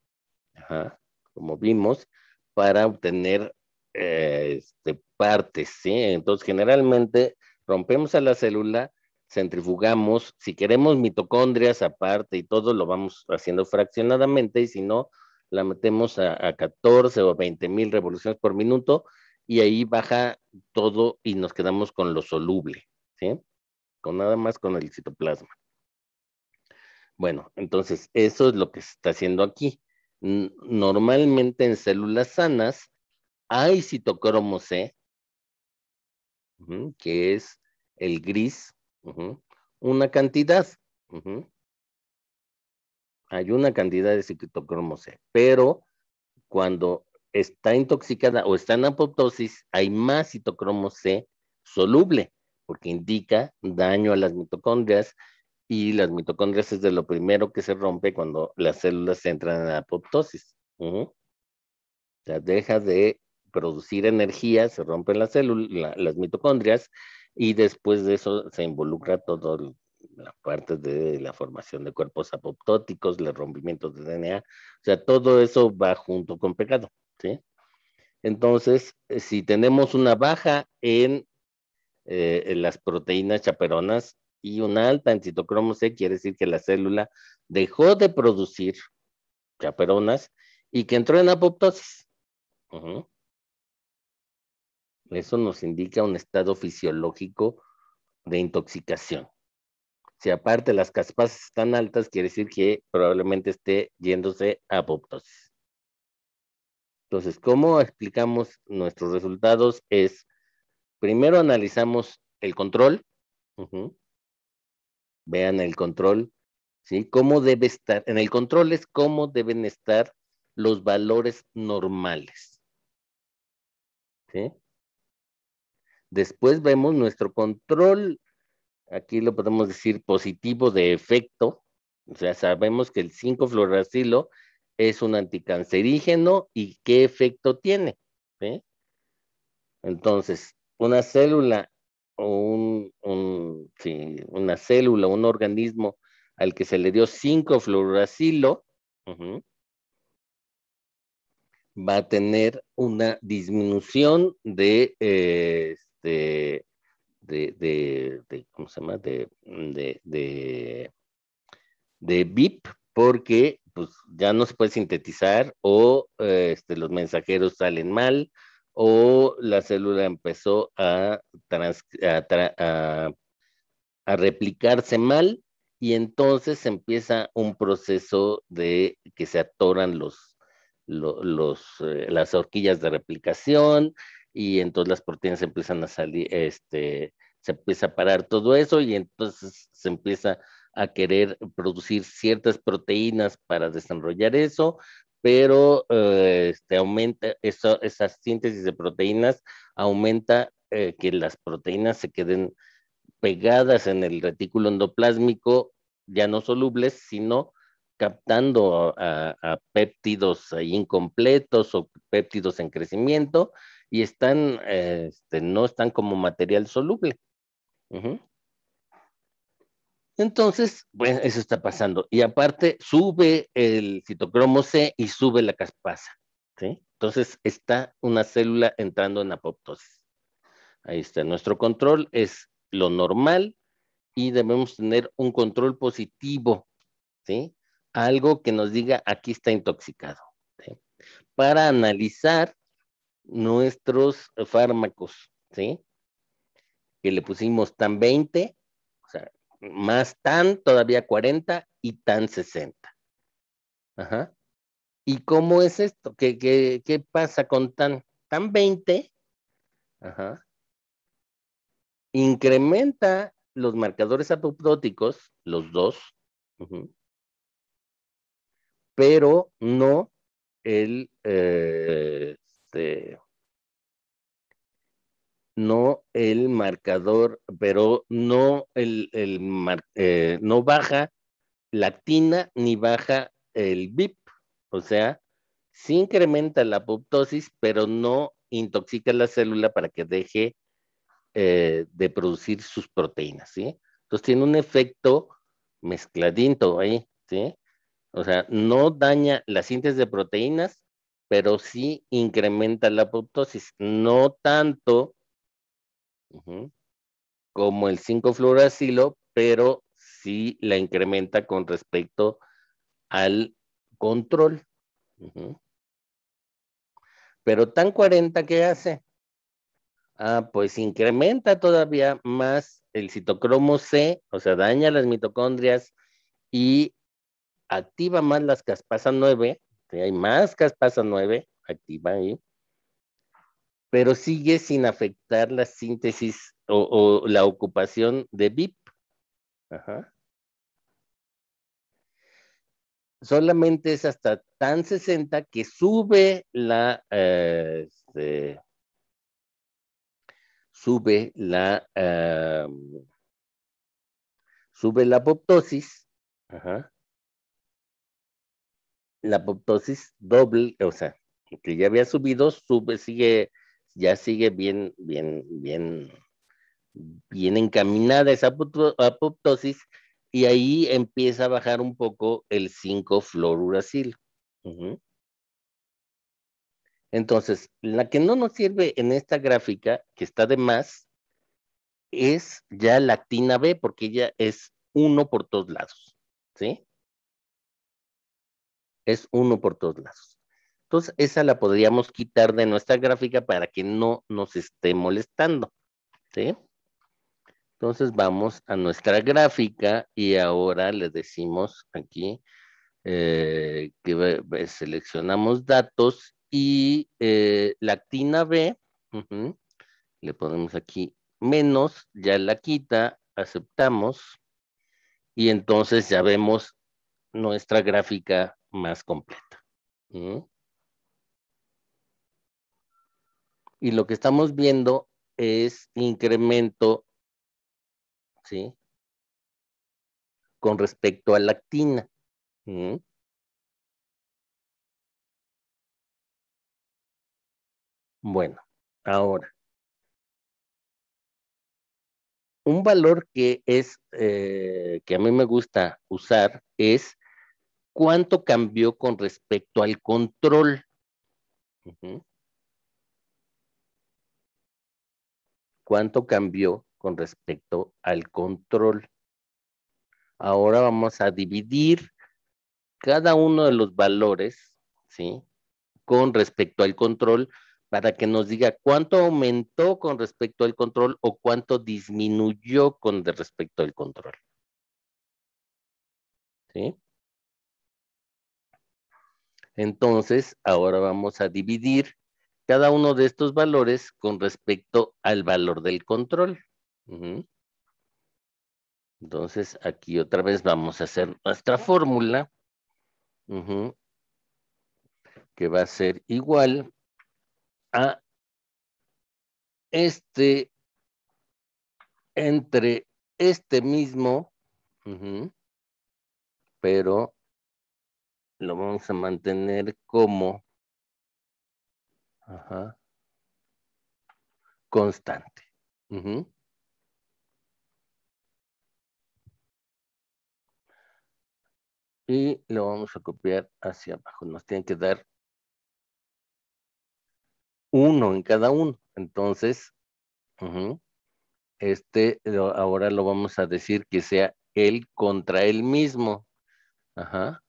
como vimos, para obtener eh, este, partes. Entonces, generalmente rompemos a la célula, centrifugamos, si queremos mitocondrias aparte y todo, lo vamos haciendo fraccionadamente y si no, la metemos a, 14 o 20 mil revoluciones por minuto y ahí baja todo y nos quedamos con lo soluble, ¿sí? Con nada más con el citoplasma. Bueno, entonces eso es lo que se está haciendo aquí. Normalmente en células sanas hay citocromo C, que es el gris, una cantidad. Hay una cantidad de citocromo C, pero cuando está intoxicada o está en apoptosis, hay más citocromo C soluble, porque indica daño a las mitocondrias y las mitocondrias es de lo primero que se rompe cuando las células entran en apoptosis. O sea, deja de producir energía, se rompen las células, las mitocondrias, y después de eso se involucra toda la parte de la formación de cuerpos apoptóticos, los rompimientos de DNA, o sea, todo eso va junto con pegado, ¿sí? Entonces, si tenemos una baja en eh, las proteínas chaperonas y una alta en citocromo C quiere decir que la célula dejó de producir chaperonas y que entró en apoptosis. Eso nos indica un estado fisiológico de intoxicación. Si aparte las caspasas están altas, quiere decir que probablemente esté yéndose a apoptosis. Entonces, ¿cómo explicamos nuestros resultados? Es, primero analizamos el control. Vean el control, ¿sí? ¿Cómo debe estar? En el control es cómo deben estar los valores normales. ¿Sí? Después vemos nuestro control, aquí lo podemos decir positivo de efecto, o sea, sabemos que el 5-fluoracilo es un anticancerígeno y qué efecto tiene. Entonces, una célula o un, una célula, un organismo al que se le dio 5-fluoracilo, ujú, va a tener una disminución de, eh, de, de, de- ¿cómo se llama? De, de, de, de BIP, porque pues, ya no se puede sintetizar o eh, este, los mensajeros salen mal o la célula empezó a, a replicarse mal y entonces empieza un proceso de que se atoran los, lo- los, eh, las horquillas de replicación y entonces las proteínas empiezan a salir, este, se empieza a parar todo eso y entonces se empieza a querer producir ciertas proteínas para desarrollar eso, pero eh, este, aumenta, eso, esa síntesis de proteínas aumenta eh, que las proteínas se queden pegadas en el retículo endoplásmico, ya no solubles, sino captando a, péptidos incompletos o péptidos en crecimiento y están, eh, este, no están como material soluble. Entonces, bueno, eso está pasando. Y aparte, sube el citocromo C y sube la caspasa. ¿sí? Entonces, está una célula entrando en apoptosis. Ahí está. Nuestro control es lo normal y debemos tener un control positivo, ¿sí? Algo que nos diga aquí está intoxicado. Para analizar nuestros fármacos, ¿sí? Que le pusimos tan 20, o sea, más tan todavía 40 y tan 60. Ajá. ¿Y cómo es esto? ¿Qué, qué, qué pasa con tan? Tan 20, ajá, incrementa los marcadores apoptóticos, los dos, ujú, pero no el, eh, este, no el marcador, pero no el, el mar- eh, no baja ni baja el BIP, o sea, sí incrementa la apoptosis, pero no intoxica la célula para que deje eh, de producir sus proteínas, ¿sí? Entonces tiene un efecto mezcladito ahí, ¿sí? O sea, no daña la síntesis de proteínas, pero sí incrementa la apoptosis, no tanto como el 5-fluoracilo, pero sí la incrementa con respecto al control. Pero tan 40, ¿qué hace? Ah, pues incrementa todavía más el citocromo C, o sea, daña las mitocondrias y activa más las caspasa 9, ¿sí? hay más caspasa 9 activa ahí, pero sigue sin afectar la síntesis o, la ocupación de BIP. Ajá. Solamente es hasta tan 60 que sube la, eh, este, sube la, ah, sube la apoptosis, ajá. La apoptosis doble, o sea, que ya había subido, sube, sigue, ya sigue bien, bien, bien, bien encaminada esa apopto- apoptosis y ahí empieza a bajar un poco el 5-fluoruracil. Ujú. Entonces, la que no nos sirve en esta gráfica, que está de más, es ya la actina B, porque ya es uno por todos lados, ¿sí? Es uno por todos lados. Entonces, esa la podríamos quitar de nuestra gráfica para que no nos esté molestando, ¿sí? Entonces, vamos a nuestra gráfica y ahora le decimos aquí eh, que seleccionamos datos y eh, la actina B, le ponemos aquí menos, ya la quita, aceptamos y entonces ya vemos nuestra gráfica más completa. Y lo que estamos viendo es incremento, ¿sí? Con respecto a la actina. Bueno, ahora. Un valor que es, eh, que a mí me gusta usar es cuánto cambió con respecto al control. ¿Cuánto cambió con respecto al control? Ahora vamos a dividir cada uno de los valores, ¿sí? Con respecto al control para que nos diga cuánto aumentó con respecto al control o cuánto disminuyó con respecto al control. ¿Sí? Entonces, ahora vamos a dividir cada uno de estos valores con respecto al valor del control. Entonces, aquí otra vez vamos a hacer nuestra fórmula, que va a ser igual a este entre este mismo, pero lo vamos a mantener como constante. Y lo vamos a copiar hacia abajo. Nos tiene que dar uno en cada uno. Entonces, este ahora lo vamos a decir que sea él contra él mismo. Ajá.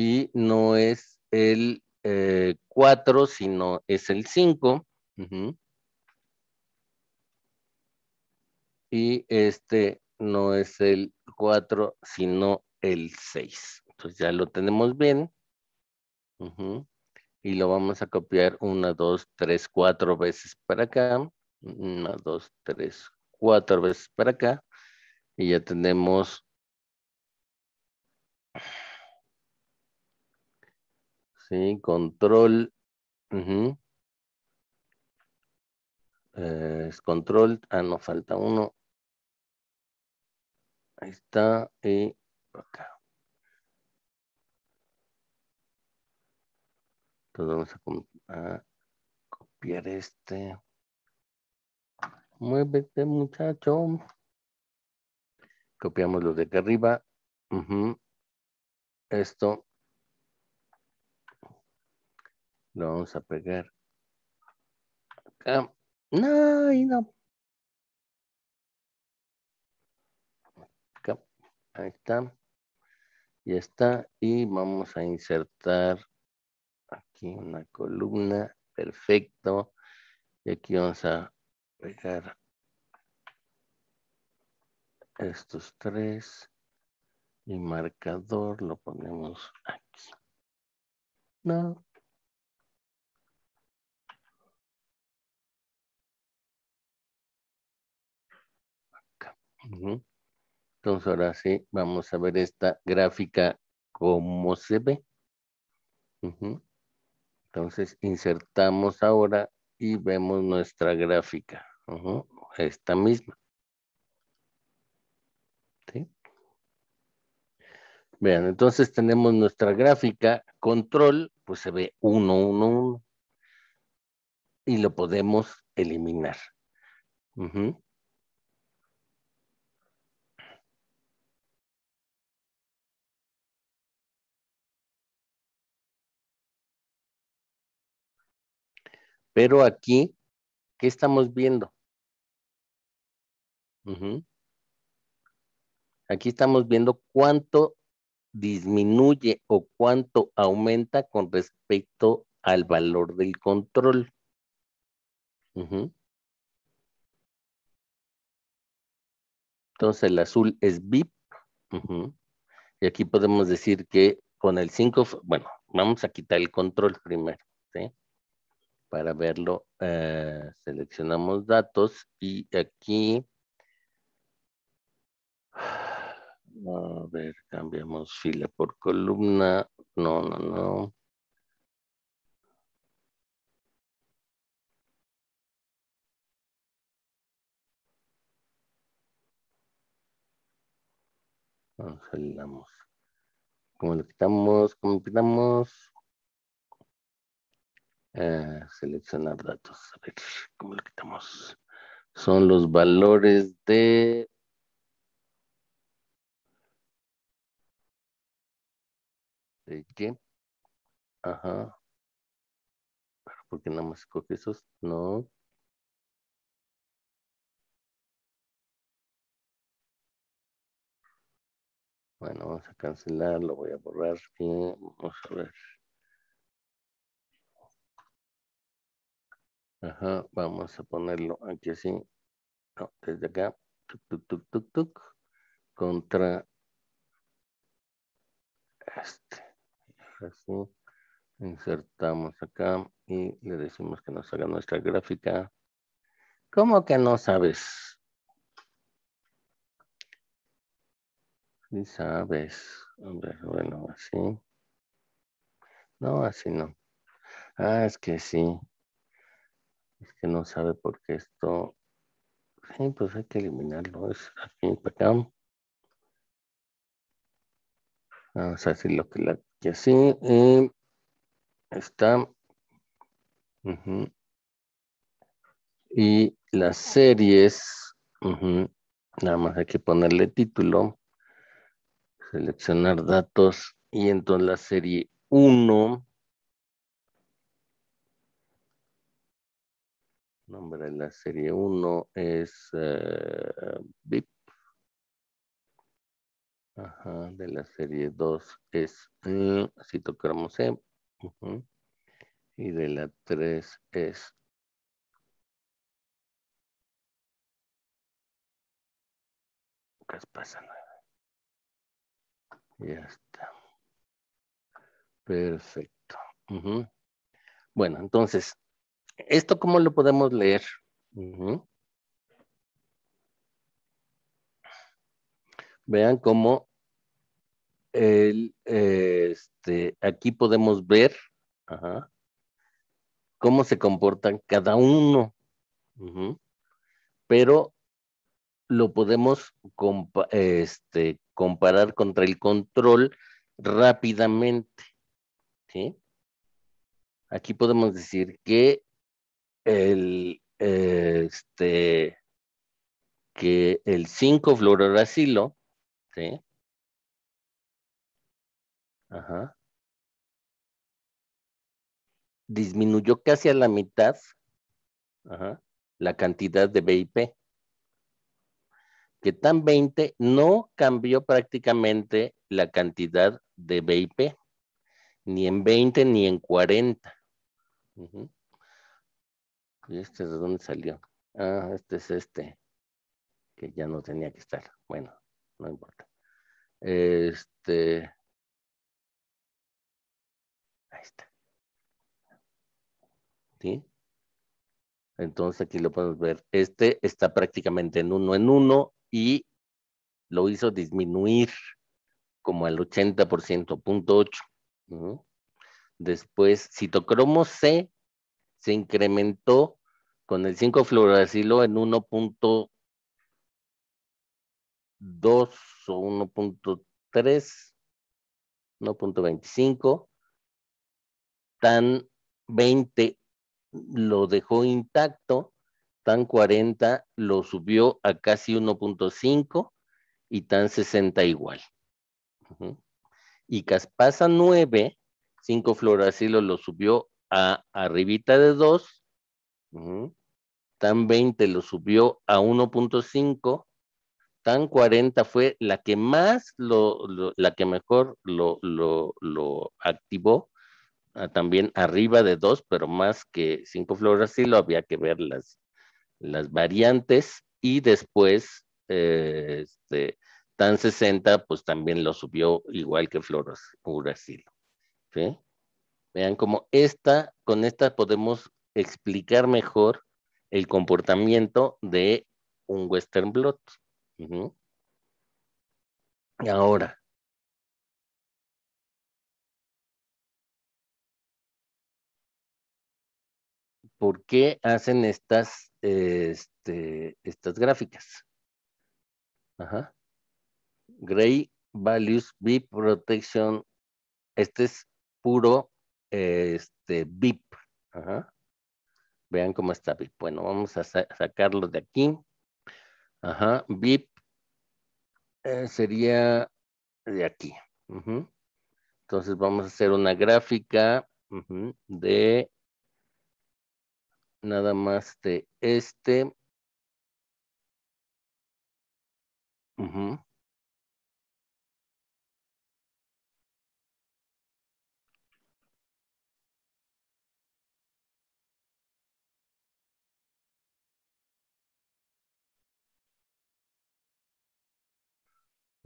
Y no es el 4, eh, sino es el 5. Y este no es el 4, sino el 6. Entonces ya lo tenemos bien y lo vamos a copiar una, dos, tres, cuatro veces para acá. Una, dos, tres, cuatro veces para acá. Y ya tenemos Sí, control. es control. Ah, no, falta uno. Ahí está. Y acá. vamos a, copiar este. Muévete, muchacho. Copiamos lo de acá arriba. Esto. Lo vamos a pegar acá. No, y no. Acá. Ahí está. Ya está. Y vamos a insertar aquí una columna, perfecto. Y aquí vamos a pegar estos tres y marcador lo ponemos aquí. No. Entonces ahora sí, vamos a ver esta gráfica cómo se ve. Entonces insertamos ahora y vemos nuestra gráfica. esta misma. Vean, entonces tenemos nuestra gráfica, control, pues se ve 1, 1, 1. Y lo podemos eliminar. Pero aquí, ¿qué estamos viendo? Aquí estamos viendo cuánto disminuye o cuánto aumenta con respecto al valor del control. Entonces el azul es VIP. Y aquí podemos decir que con el 5, bueno, vamos a quitar el control primero, ¿sí? Para verlo, eh, seleccionamos datos y aquí, a ver, cambiamos fila por columna. No, no, no. Congelamos. ¿Cómo lo quitamos? ¿Cómo lo quitamos? Eh, seleccionar datos. A ver, ¿cómo lo quitamos? Son los valores de... ¿De qué? Ajá. Pero ¿por qué nada más escoge esos? No. Bueno, vamos a cancelar, lo voy a borrar vamos a ver. Ajá, vamos a ponerlo aquí así. No, desde acá. Tuc, tuc, tuc, tuc, tuc. Contra este. Así. Insertamos acá y le decimos que nos haga nuestra gráfica. ¿Cómo que no sabes? Sí sabes. Ver, bueno, así. No, así no. Ah, es que sí. Es que no sabe por qué esto. Sí, pues hay que eliminarlo. Es aquí para acá. Vamos a decir lo que la que así. Y está. Y las series. Nada más hay que ponerle título. Seleccionar datos. Y entonces la serie 1. Nombre de la serie 1 es eh, VIP. Ajá, de la serie 2 es mm, citocromo C. ujú, Y de la 3 es Caspasa 9. Ya está. Perfecto. ujú. Bueno, entonces, ¿esto cómo lo podemos leer? Vean cómo el, este, aquí podemos ver cómo se comportan cada uno. Pero lo podemos compa- este, comparar contra el control rápidamente. ¿sí? Aquí podemos decir que el, este, que el 5 fluororacilo, ¿sí? Ajá. Disminuyó casi a la mitad ajá, la cantidad de BIP. Que tan 20 no cambió prácticamente la cantidad de BIP, ni en 20 ni en 40. Ujú. ¿Y este de dónde salió? Ah, este es este, que ya no tenía que estar. Bueno, no importa. Este. Ahí está. ¿Sí? Entonces aquí lo podemos ver. Este está prácticamente en uno en uno y lo hizo disminuir como al 80%, punto 8. Ujú. Después, citocromo C se incrementó con el 5-fluoracilo en 1.2 o 1.3, 1.25. Tan 20 lo dejó intacto, tan 40 lo subió a casi 1.5 y tan 60 igual. Y Caspasa 9, 5 fluoracilo lo subió a arribita de 2, ujú. Tan 20 lo subió a 1.5 TAN 40 fue la que más lo, lo- la que mejor lo, lo, lo activó, ah, también arriba de 2, pero más que 5 fluoracilo, había que ver las, las variantes y después eh, este, TAN 60, pues también lo subió igual que fluoracilo. ¿sí? Vean cómo esta, con esta podemos explicar mejor el comportamiento de un Western blot. Ahora, ¿por qué hacen estas, este, estas gráficas? Ajá. Gray Values VIP Protection. Este es puro este, VIP. Ajá. Vean cómo está VIP. Bueno, vamos a sa- sacarlo de aquí. Ajá. VIP eh, sería de aquí. Entonces vamos a hacer una gráfica de nada más de este. Ujú.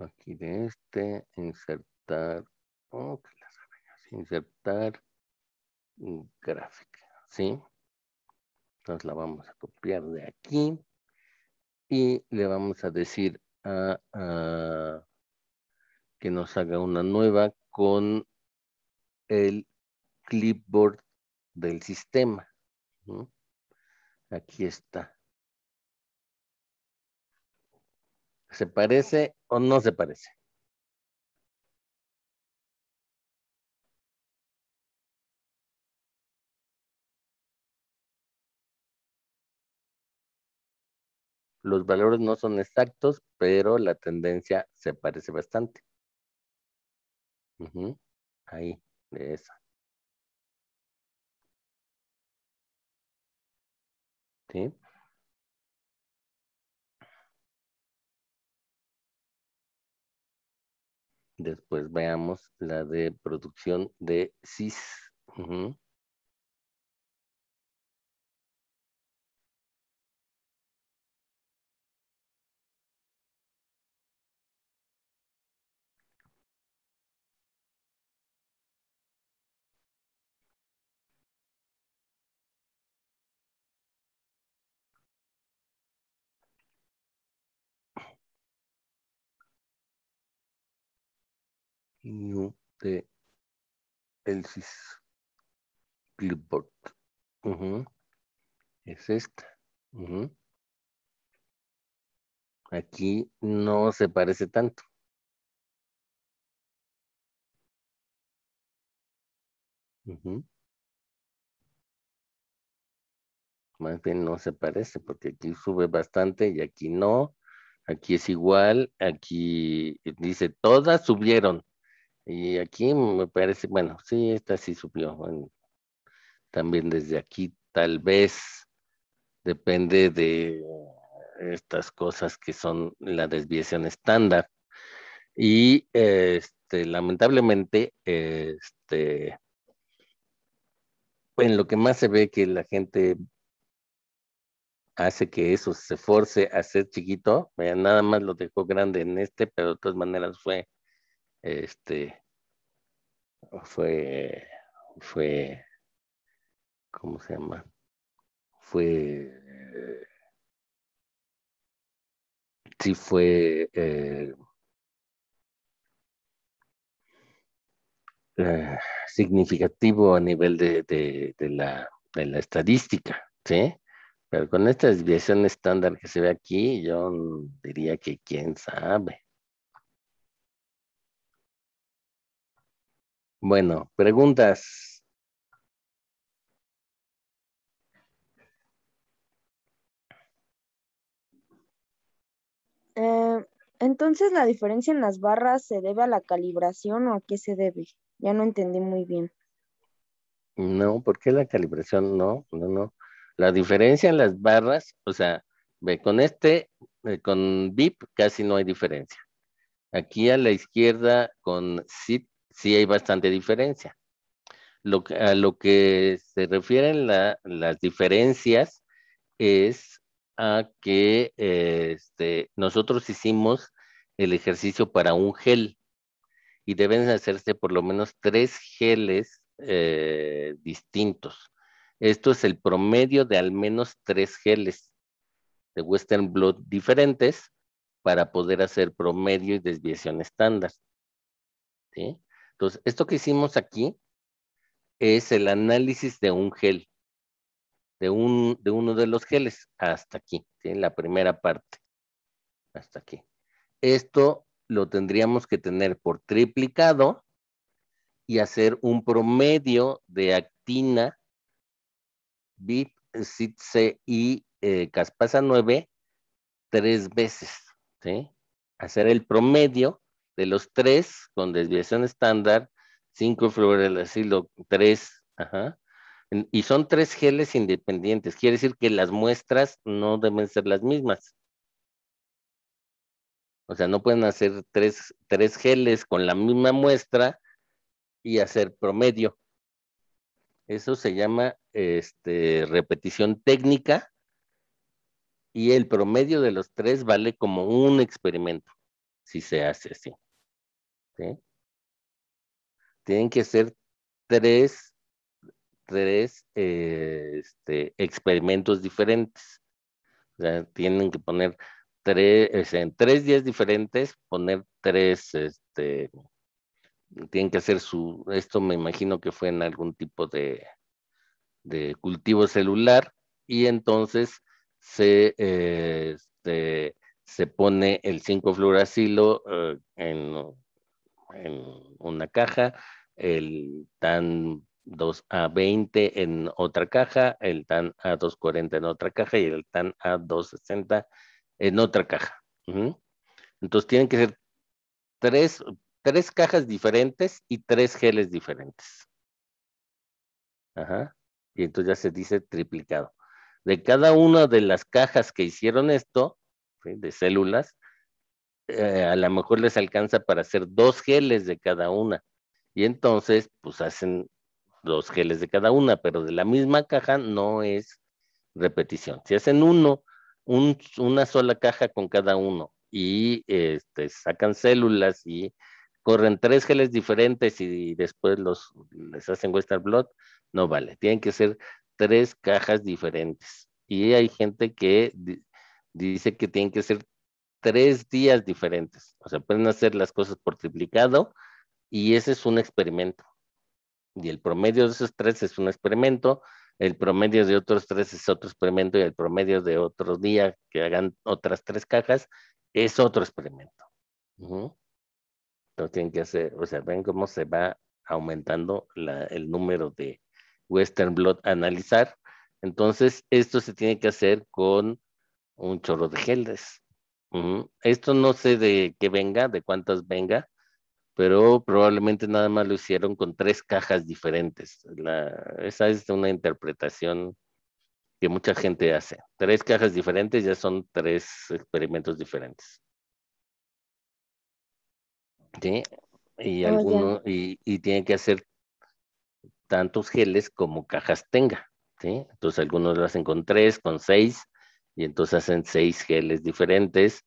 Aquí de este, insertar, oh, insertar gráfica, ¿sí? Entonces la vamos a copiar de aquí y le vamos a decir a, que nos haga una nueva con el clipboard del sistema. Aquí está. ¿Se parece o no se parece? Los valores no son exactos, pero la tendencia se parece bastante. Ujú, Ahí, de esa. ¿Sí? Después veamos la de producción de CIS. New de el CIS clipboard. Ujú. Es esta. Aquí no se parece tanto. Más bien no se parece porque aquí sube bastante y aquí no. Aquí es igual. Aquí dice todas subieron. Y aquí me parece, bueno, sí, esta sí subió. También desde aquí tal vez depende de estas cosas que son la desviación estándar. Y este, lamentablemente, este, en lo que más se ve que la gente hace que eso se force a ser chiquito, nada más lo dejó grande en este, pero de todas maneras fue, este, fue, fue, ¿cómo se llama? Fue, sí fue, eh, eh, significativo a nivel de, de la, de la estadística, ¿sí? Pero con esta desviación estándar que se ve aquí, yo diría que quién sabe. Bueno, preguntas. Eh, entonces, ¿la diferencia en las barras se debe a la calibración o a qué se debe? Ya no entendí muy bien. No, ¿por qué la calibración? No, no, no. La diferencia en las barras, o sea, ve, con este eh, con VIP casi no hay diferencia. Aquí a la izquierda con SIT sí hay bastante diferencia. Lo a lo que se refieren las diferencias es a que este, nosotros hicimos el ejercicio para un gel y deben hacerse por lo menos tres geles eh, distintos. Esto es el promedio de al menos tres geles de Western Blot diferentes para poder hacer promedio y desviación estándar. Entonces, esto que hicimos aquí es el análisis de un gel, de, un, de uno de los geles, hasta aquí, la primera parte, hasta aquí. Esto lo tendríamos que tener por triplicado y hacer un promedio de actina, BIP, CITC y eh, caspasa 9 tres veces, ¿sí? Hacer el promedio de los tres con desviación estándar, 5 fluorelacilo 3, ajá. Y son tres geles independientes. Quiere decir que las muestras no deben ser las mismas. O sea, no pueden hacer tres, tres geles con la misma muestra y hacer promedio. Eso se llama este, repetición técnica y el promedio de los tres vale como un experimento, si se hace así. Tienen que ser tres, tres este, experimentos diferentes. O sea, tienen que poner tres, en tres días diferentes, poner tres, este, tienen que hacer su, esto me imagino que fue en algún tipo de, de cultivo celular, y entonces se, este, se pone el 5-fluoracilo eh, en, una caja, el TAN 2A20 en otra caja, el TAN A240 en otra caja y el TAN A260 en otra caja. Entonces tienen que ser tres, tres cajas diferentes y tres geles diferentes. Ajá. Y entonces ya se dice triplicado de cada una de las cajas que hicieron esto, de células, eh, a lo mejor les alcanza para hacer dos geles de cada una. Y entonces, pues hacen dos geles de cada una, pero de la misma caja no es repetición. Si hacen uno, una sola caja con cada uno y este, sacan células y corren tres geles diferentes y después los les hacen Western Blot, no vale. Tienen que ser tres cajas diferentes. Y hay gente que dice que tienen que ser tres días diferentes. O sea, pueden hacer las cosas por triplicado y ese es un experimento. Y el promedio de esos tres es un experimento, el promedio de otros tres es otro experimento y el promedio de otro día que hagan otras tres cajas es otro experimento. Entonces tienen que hacer, o sea, ven cómo se va aumentando el número de, Western Blot analizar. Entonces, esto se tiene que hacer con un chorro de geles. Esto no sé de qué venga, de cuántas venga, pero probablemente nada más lo hicieron con tres cajas diferentes. esa es una interpretación que mucha gente hace. Tres cajas diferentes ya son tres experimentos diferentes. ¿Sí? Y, alguno, y, y tiene que hacer tantos geles como cajas tenga, ¿sí? Entonces algunos lo hacen con tres, con seis, y entonces hacen seis geles diferentes,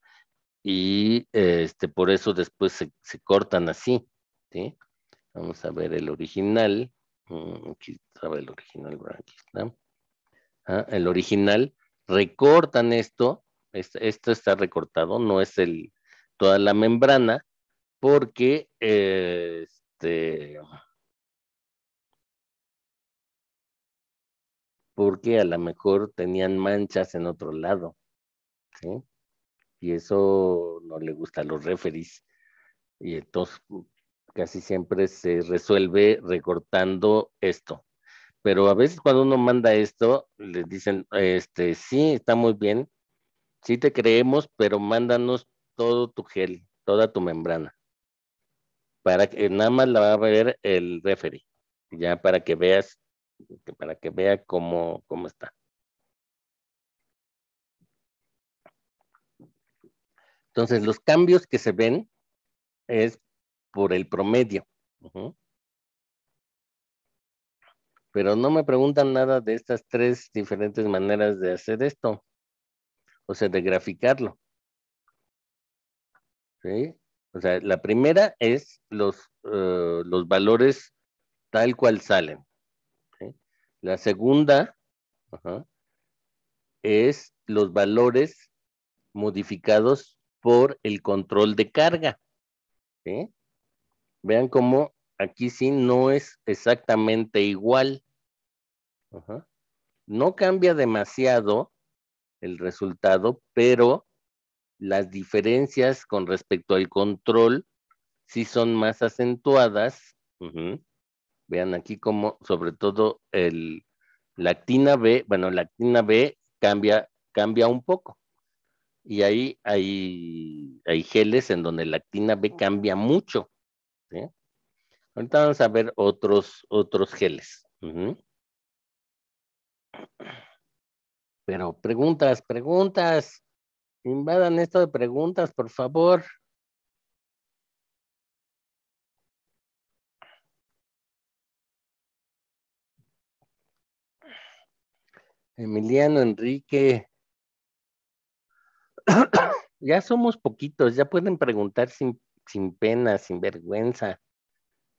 y este, por eso después se, cortan así, ¿sí? Vamos a ver el original. Mm, aquí estaba el original, aquí. Ah, el original, recortan esto, esto está recortado, no es el, toda la membrana, porque este, porque a lo mejor tenían manchas en otro lado. Y eso no le gusta a los referees. Y entonces casi siempre se resuelve recortando esto. Pero a veces cuando uno manda esto, les dicen, este, sí, está muy bien, sí te creemos, pero mándanos todo tu gel, toda tu membrana. Para que nada más la va a ver el referee, ya para que veas para que vea cómo, cómo está. Entonces, los cambios que se ven es por el promedio. Pero no me preguntan nada de estas tres diferentes maneras de hacer esto. O sea, de graficarlo. ¿Sí? O sea, la primera es los, eh, los valores tal cual salen. La segunda es los valores modificados por el control de carga. Vean cómo aquí sí no es exactamente igual. No cambia demasiado el resultado, pero las diferencias con respecto al control sí son más acentuadas. Vean aquí como sobre todo el lactina B, bueno, lactina B cambia, cambia un poco. Y ahí hay, hay geles en donde lactina B cambia mucho. Ahorita vamos a ver otros, otros geles. Pero preguntas, preguntas. Invadan esto de preguntas, por favor. Emiliano, Enrique. ya somos poquitos, ya pueden preguntar sin, sin pena, sin vergüenza.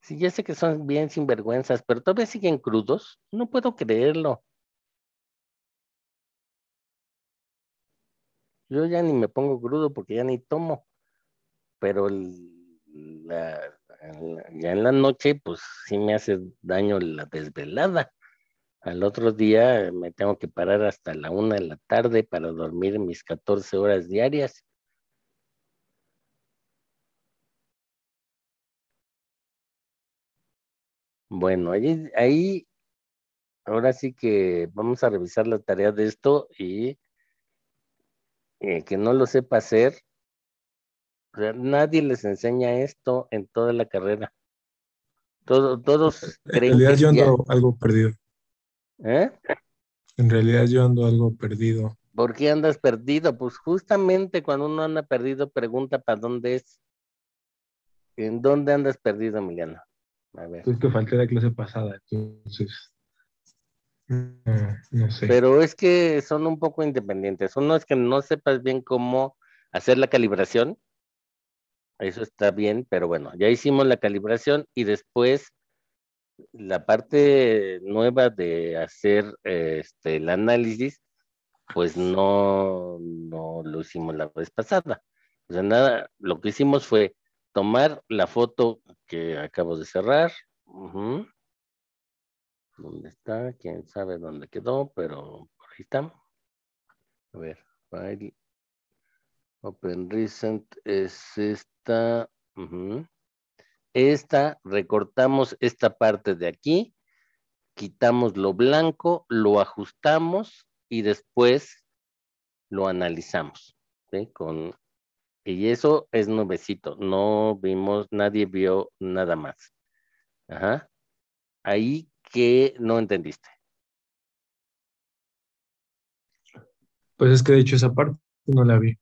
Sí, ya sé que son bien sinvergüenzas, pero todavía siguen crudos. No puedo creerlo. Yo ya ni me pongo crudo porque ya ni tomo. Pero ya en la noche, pues sí me hace daño la desvelada. Al otro día me tengo que parar hasta la una de la tarde para dormir mis 14 horas diarias. Bueno, ahí, ahí ahora sí que vamos a revisar la tarea de esto y eh, que no lo sepa hacer. O sea, nadie les enseña esto en toda la carrera. Todo- todos En creen realidad que yo ya- ando algo perdido. ¿Eh? En realidad yo ando algo perdido. ¿Por qué andas perdido? Pues justamente cuando uno anda perdido, pregunta para dónde es. ¿En dónde andas perdido, Emiliano? A ver. Es que falté la clase pasada, entonces. No, no sé. Pero es que son un poco independientes. Uno es que no sepas bien cómo hacer la calibración. Eso está bien, pero bueno, ya hicimos la calibración y después la parte nueva de hacer este, el análisis, pues no, no lo hicimos la vez pasada. O sea, nada, lo que hicimos fue tomar la foto que acabo de cerrar. ¿Dónde está? Quién sabe dónde quedó, pero por ahí está. A ver, file. Open Recent es esta. Esta, recortamos esta parte de aquí, quitamos lo blanco, lo ajustamos y después lo analizamos. ¿sí? Con, y eso es nuevecito, no vimos, nadie vio nada más. Ajá. Ahí que no entendiste. Pues es que de hecho esa parte no la vi.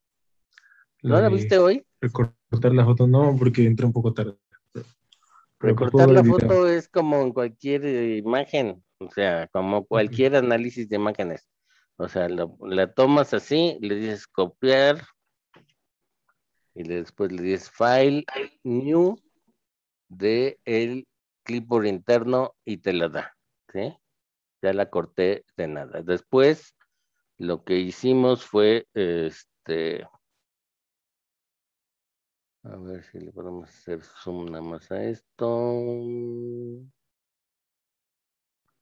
¿No la viste hoy? Recortar la foto, no, porque entré un poco tarde. Recortar la foto es como en cualquier eh, imagen, o sea, como cualquier análisis de imágenes. O sea, lo- la tomas así, le dices copiar y después le dices file new de el clipboard interno y te la da, ¿sí? Ya la corté de nada. Después lo que hicimos fue este a ver si le podemos hacer zoom nada más a esto.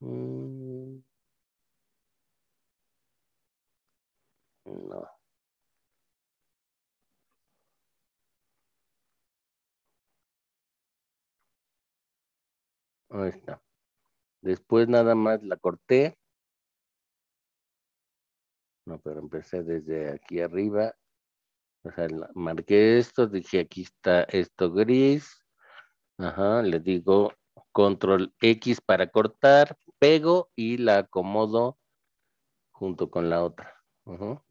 Mm. No. Ahí está. Después nada más la corté. No, pero empecé desde aquí arriba. O sea, marqué esto, dije aquí está esto gris. Ajá, le digo control X para cortar, pego y la acomodo junto con la otra. Ajá.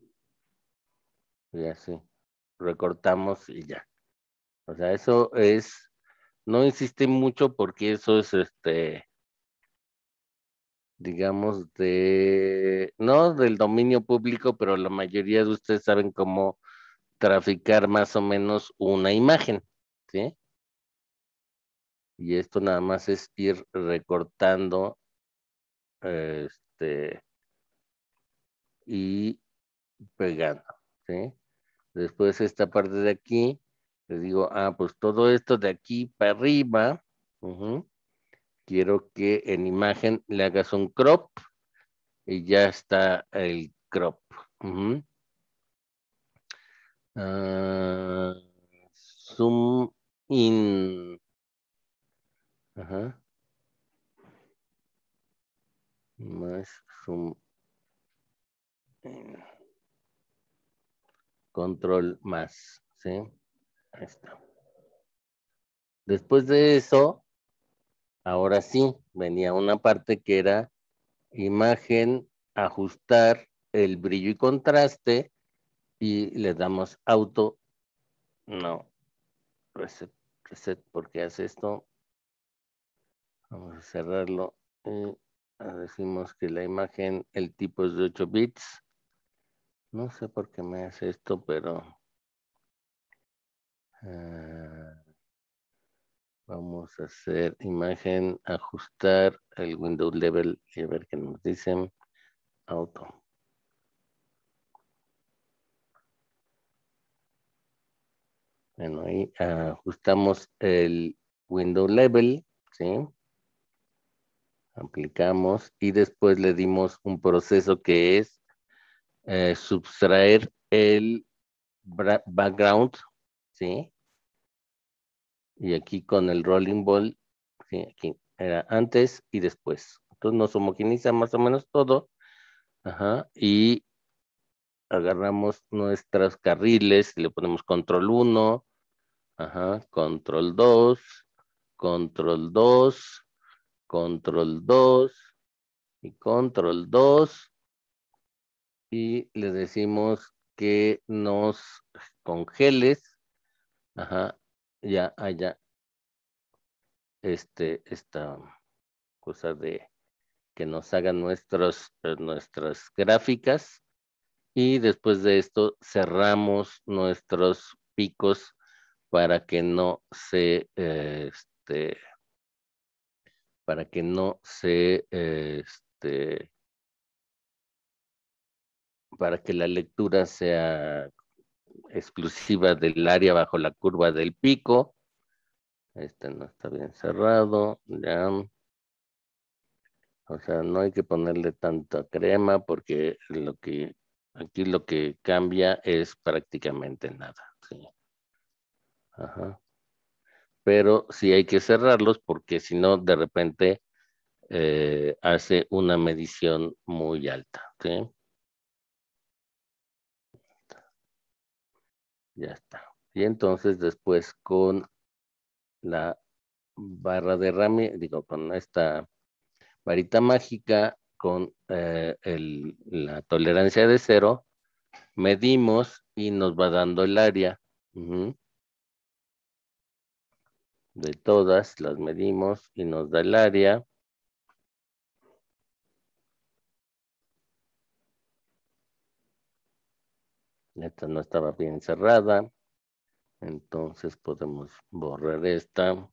Y así. recortamos y ya. O sea, eso es, no insiste mucho porque eso es este, digamos, de, no del dominio público, pero la mayoría de ustedes saben cómo traficar más o menos una imagen, ¿sí? Y esto nada más es ir recortando, este, y pegando, ¿sí? Después esta parte de aquí, les digo, ah, pues todo esto de aquí para arriba, quiero que en imagen le hagas un crop y ya está el crop. ujú. Ah, zoom in. Más zoom in. Control más, ¿sí? Ahí está. Después de eso, ahora sí, venía una parte que era imagen, ajustar el brillo y contraste y le damos auto, no, reset, reset, porque hace esto. Vamos a cerrarlo y decimos que la imagen, el tipo es de 8 bits. No sé por qué me hace esto, pero ah, vamos a hacer imagen, ajustar el window level y a ver qué nos dicen. Auto. Bueno, ahí ajustamos el window level, ¿sí? Aplicamos y después le dimos un proceso que es eh, subtraer el background, ¿sí? Y aquí con el rolling ball, ¿sí? Aquí era antes y después. Entonces nos homogeniza más o menos todo. Ajá. Y agarramos nuestros carriles, le ponemos control 1, ajá, control 2, control 2, control 2 y control 2 y le decimos que nos congeles, ajá, ya haya este, esta cosa de que nos hagan nuestros, eh, nuestras gráficas. Y después de esto cerramos nuestros picos para que no se, eh, este, para que no se, eh, este, para que la lectura sea exclusiva del área bajo la curva del pico. Este no está bien cerrado, ya. O sea, no hay que ponerle tanta crema porque lo que aquí lo que cambia es prácticamente nada. ¿sí? Ajá. Pero sí hay que cerrarlos porque si no, de repente eh, hace una medición muy alta. ¿sí? Ya está. Y entonces después con la barra de Rami, digo, con esta varita mágica, con eh, la tolerancia de cero, medimos y nos va dando el área. De todas las medimos y nos da el área. Esta no estaba bien cerrada. Entonces podemos borrar esta.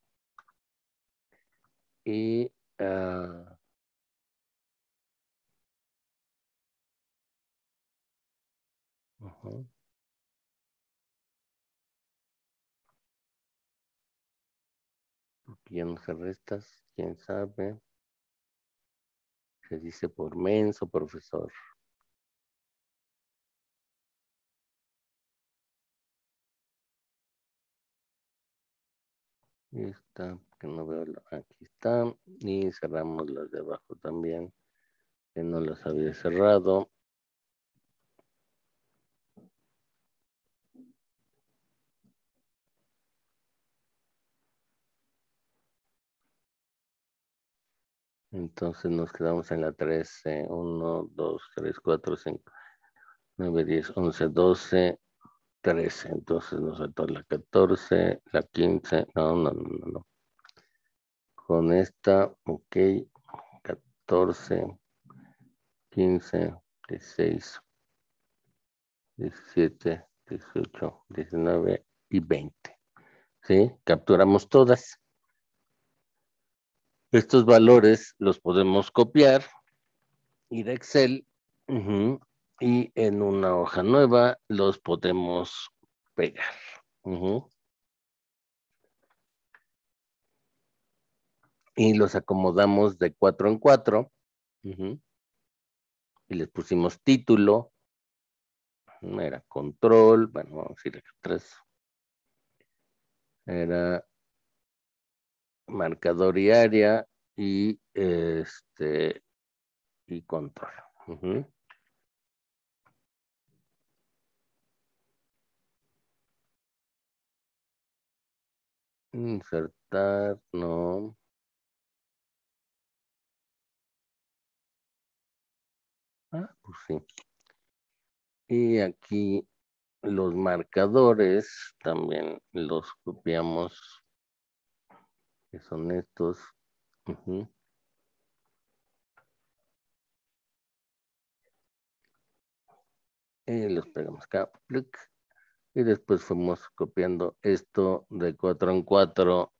Y. ¿Quién se restas? ¿Quién sabe? Se dice por menso, profesor. Y está, que no veo, aquí está. Y cerramos las de abajo también, que no las había cerrado. Entonces nos quedamos en la 13, 1, 2, 3, 4, 5, 9, 10, 11, 12, 13. Entonces nos faltó la 14, la 15. No, no, no, no, no. Con esta, ok. 14, 15, 16, 17, 18, 19 y 20. ¿Sí? Capturamos todas. Estos valores los podemos copiar, ir a Excel y en una hoja nueva los podemos pegar. Y los acomodamos de cuatro en cuatro. Y les pusimos título. Era control. Bueno, vamos a ir acá atrás. Era marcador y área y este y control. ujú. Insertar, no. Ah, pues sí. Y aquí los marcadores también los copiamos, que son estos. ujú. Y los pegamos acá. Y después fuimos copiando esto de cuatro en cuatro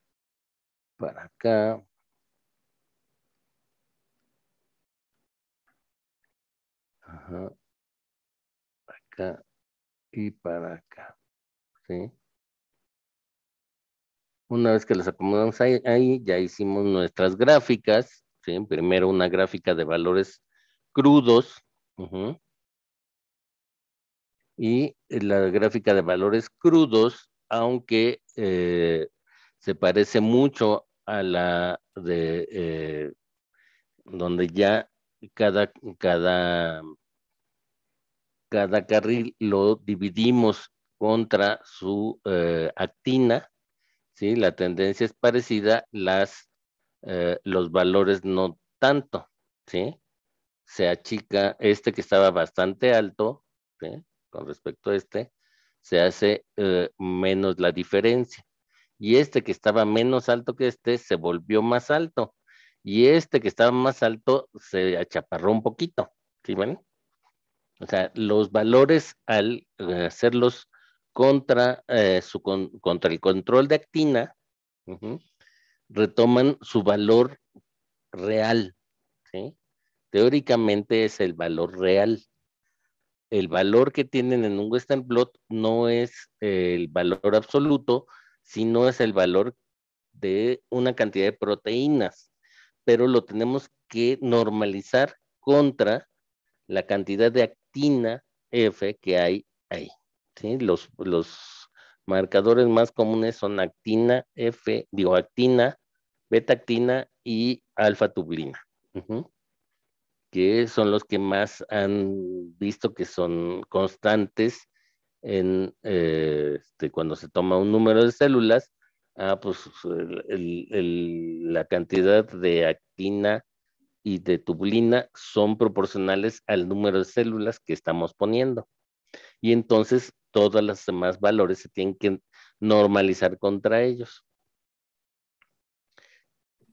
para acá. Ajá. Acá y para acá. ¿Sí? Una vez que las acomodamos ahí, ya hicimos nuestras gráficas. Primero una gráfica de valores crudos. Y la gráfica de valores crudos, aunque eh, se parece mucho a la de eh, donde ya cada, cada, cada carril lo dividimos contra su eh, actina, ¿sí? La tendencia es parecida, las, eh, los valores no tanto, ¿sí? Se achica este que estaba bastante alto. Con respecto a este, se hace eh, menos la diferencia. Y este que estaba menos alto que este se volvió más alto. Y este que estaba más alto se achaparró un poquito, ¿sí ven? O sea, los valores al eh, hacerlos contra, eh, su con- contra el control de actina, retoman su valor real. Teóricamente es el valor real. El valor que tienen en un Western blot no es eh, el valor absoluto, sino es el valor de una cantidad de proteínas, pero lo tenemos que normalizar contra la cantidad de actina F que hay ahí. Los, los marcadores más comunes son actina F, digo actina, beta-actina y alfa-tubulina, ujú, que son los que más han visto que son constantes en eh, este, cuando se toma un número de células, ah, pues la cantidad de actina y de tubulina son proporcionales al número de células que estamos poniendo. Y entonces todas las demás valores se tienen que normalizar contra ellos.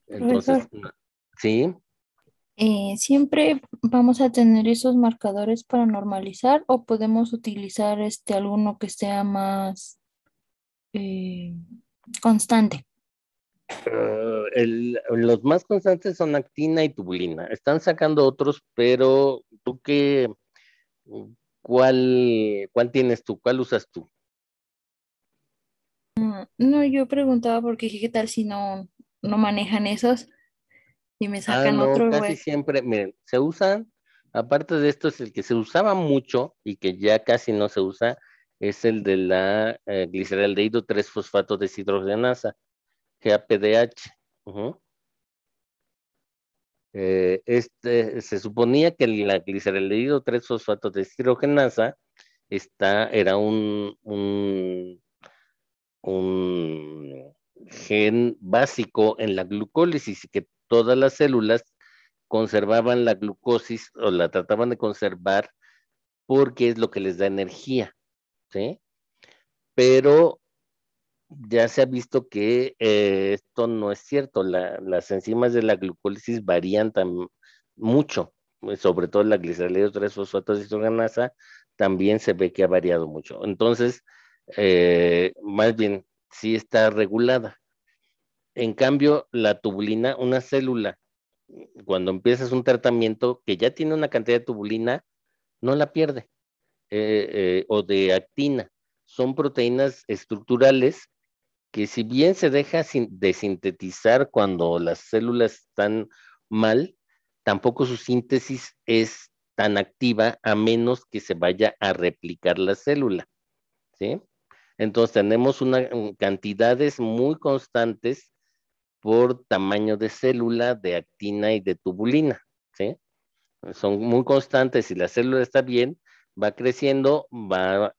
Entonces, sí, Eh, ¿siempre vamos a tener esos marcadores para normalizar o podemos utilizar este alguno que sea más eh, constante? eh, el- los más constantes son actina y tubulina. Están sacando otros, pero tú qué, ¿cuál, cuál tienes tú? ¿Cuál usas tú? No, yo preguntaba porque dije, ¿qué tal si no, no manejan esos y me Ah, sacan no, otro casi siempre, miren, se usan, aparte de esto, es el que se usaba mucho y que ya casi no se usa, es el de la eh, gliceraldehído 3-fosfato deshidrogenasa, GAPDH. ujú. Eh, este, se suponía que la gliceraldehído 3-fosfato deshidrogenasa está, era un, un, gen básico en la glucólisis y que todas las células conservaban la glucosis o la trataban de conservar porque es lo que les da energía, ¿sí? pero ya se ha visto que eh, esto no es cierto. La- las enzimas de la glucólisis varían tam- mucho, eh, sobre todo la glicerolido 3-fosfato deshidrogenasa también se ve que ha variado mucho. Entonces, eh, más bien, sí está regulada. En cambio, la tubulina, una célula, cuando empiezas un tratamiento que ya tiene una cantidad de tubulina, no la pierde, o de actina. Son proteínas estructurales que si bien se deja de sintetizar cuando las células están mal, tampoco su síntesis es tan activa a menos que se vaya a replicar la célula. ¿sí? Entonces tenemos una, cantidades muy constantes por tamaño de célula, de actina y de tubulina. ¿sí? Son muy constantes. Si la célula está bien, va creciendo, va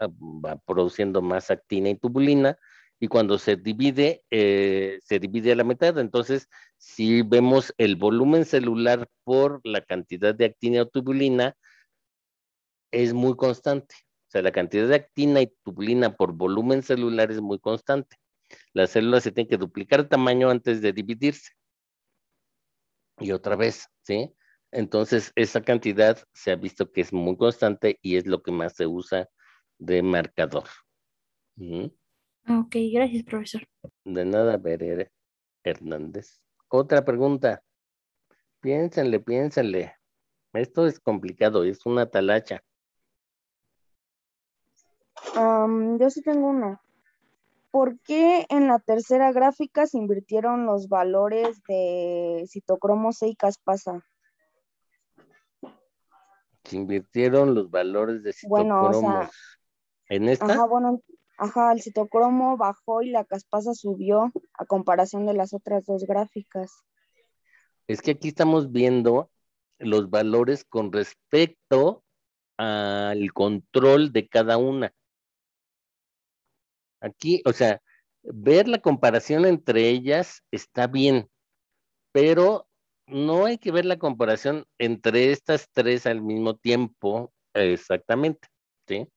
produciendo más actina y tubulina, y cuando se divide, eh, se divide a la mitad. Entonces, si vemos el volumen celular por la cantidad de actina o tubulina, es muy constante. O sea, la cantidad de actina y tubulina por volumen celular es muy constante. Las células se tienen que duplicar tamaño antes de dividirse. Y otra vez, ¿sí? Entonces, esa cantidad se ha visto que es muy constante y es lo que más se usa de marcador. Ok, gracias, profesor. De nada, Berer Hernández. Otra pregunta. Piénsenle, piénsenle. Esto es complicado, es una talacha. Yo sí tengo uno. ¿Por qué en la tercera gráfica se invirtieron los valores de citocromo C y caspasa? Se invirtieron los valores de Bueno, o sea, citocromos. ¿En esta? Ajá, bueno, ajá, el citocromo bajó y la caspasa subió a comparación de las otras dos gráficas. Es que aquí estamos viendo los valores con respecto al control de cada una. Aquí, o sea, ver la comparación entre ellas está bien, pero no hay que ver la comparación entre estas tres al mismo tiempo exactamente, ¿sí?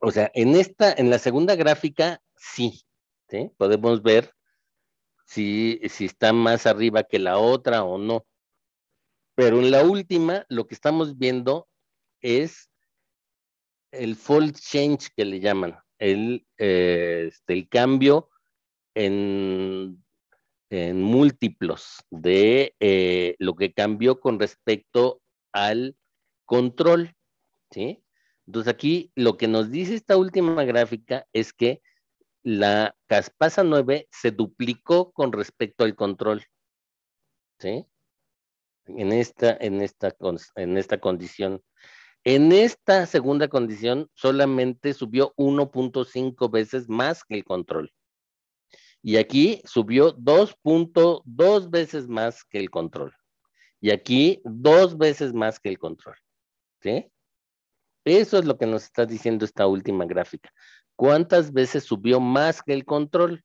O sea, en esta, en la segunda gráfica, sí. Podemos ver si, si está más arriba que la otra o no. Pero en la última, lo que estamos viendo es el fold change que le llaman, el, eh, este, el cambio en, en múltiplos de eh, lo que cambió con respecto al control, ¿sí? Entonces aquí lo que nos dice esta última gráfica es que la caspasa 9 se duplicó con respecto al control, ¿sí? En esta, en esta, en esta condición. En esta segunda condición solamente subió 1.5 veces más que el control. Y aquí subió 2.2 veces más que el control. Y aquí dos veces más que el control. ¿Sí? Eso es lo que nos está diciendo esta última gráfica. ¿Cuántas veces subió más que el control?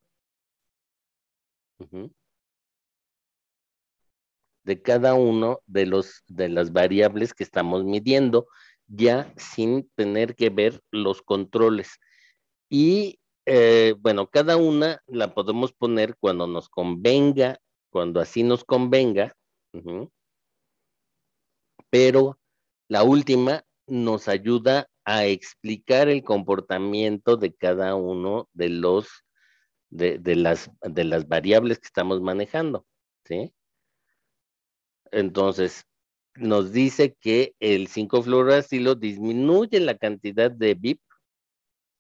De cada uno de, los, de las variables que estamos midiendo, ya sin tener que ver los controles. Y eh, bueno, cada una la podemos poner cuando nos convenga, cuando así nos convenga, pero la última nos ayuda a explicar el comportamiento de cada uno de los de, de, las, de las variables que estamos manejando, ¿sí? Entonces, nos dice que el 5-fluoracilo disminuye la cantidad de BIP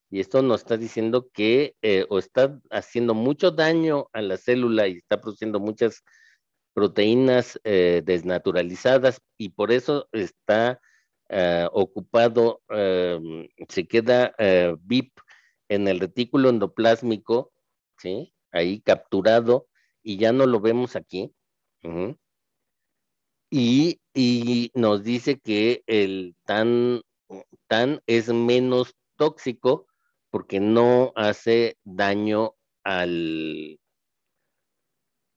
y esto nos está diciendo que eh, o está haciendo mucho daño a la célula y está produciendo muchas proteínas eh, desnaturalizadas y por eso está Uh, ocupado, uh, se queda uh, VIP en el retículo endoplásmico, ¿sí? Ahí capturado y ya no lo vemos aquí. Y, y, nos dice que el tan, tan es menos tóxico porque no hace daño al,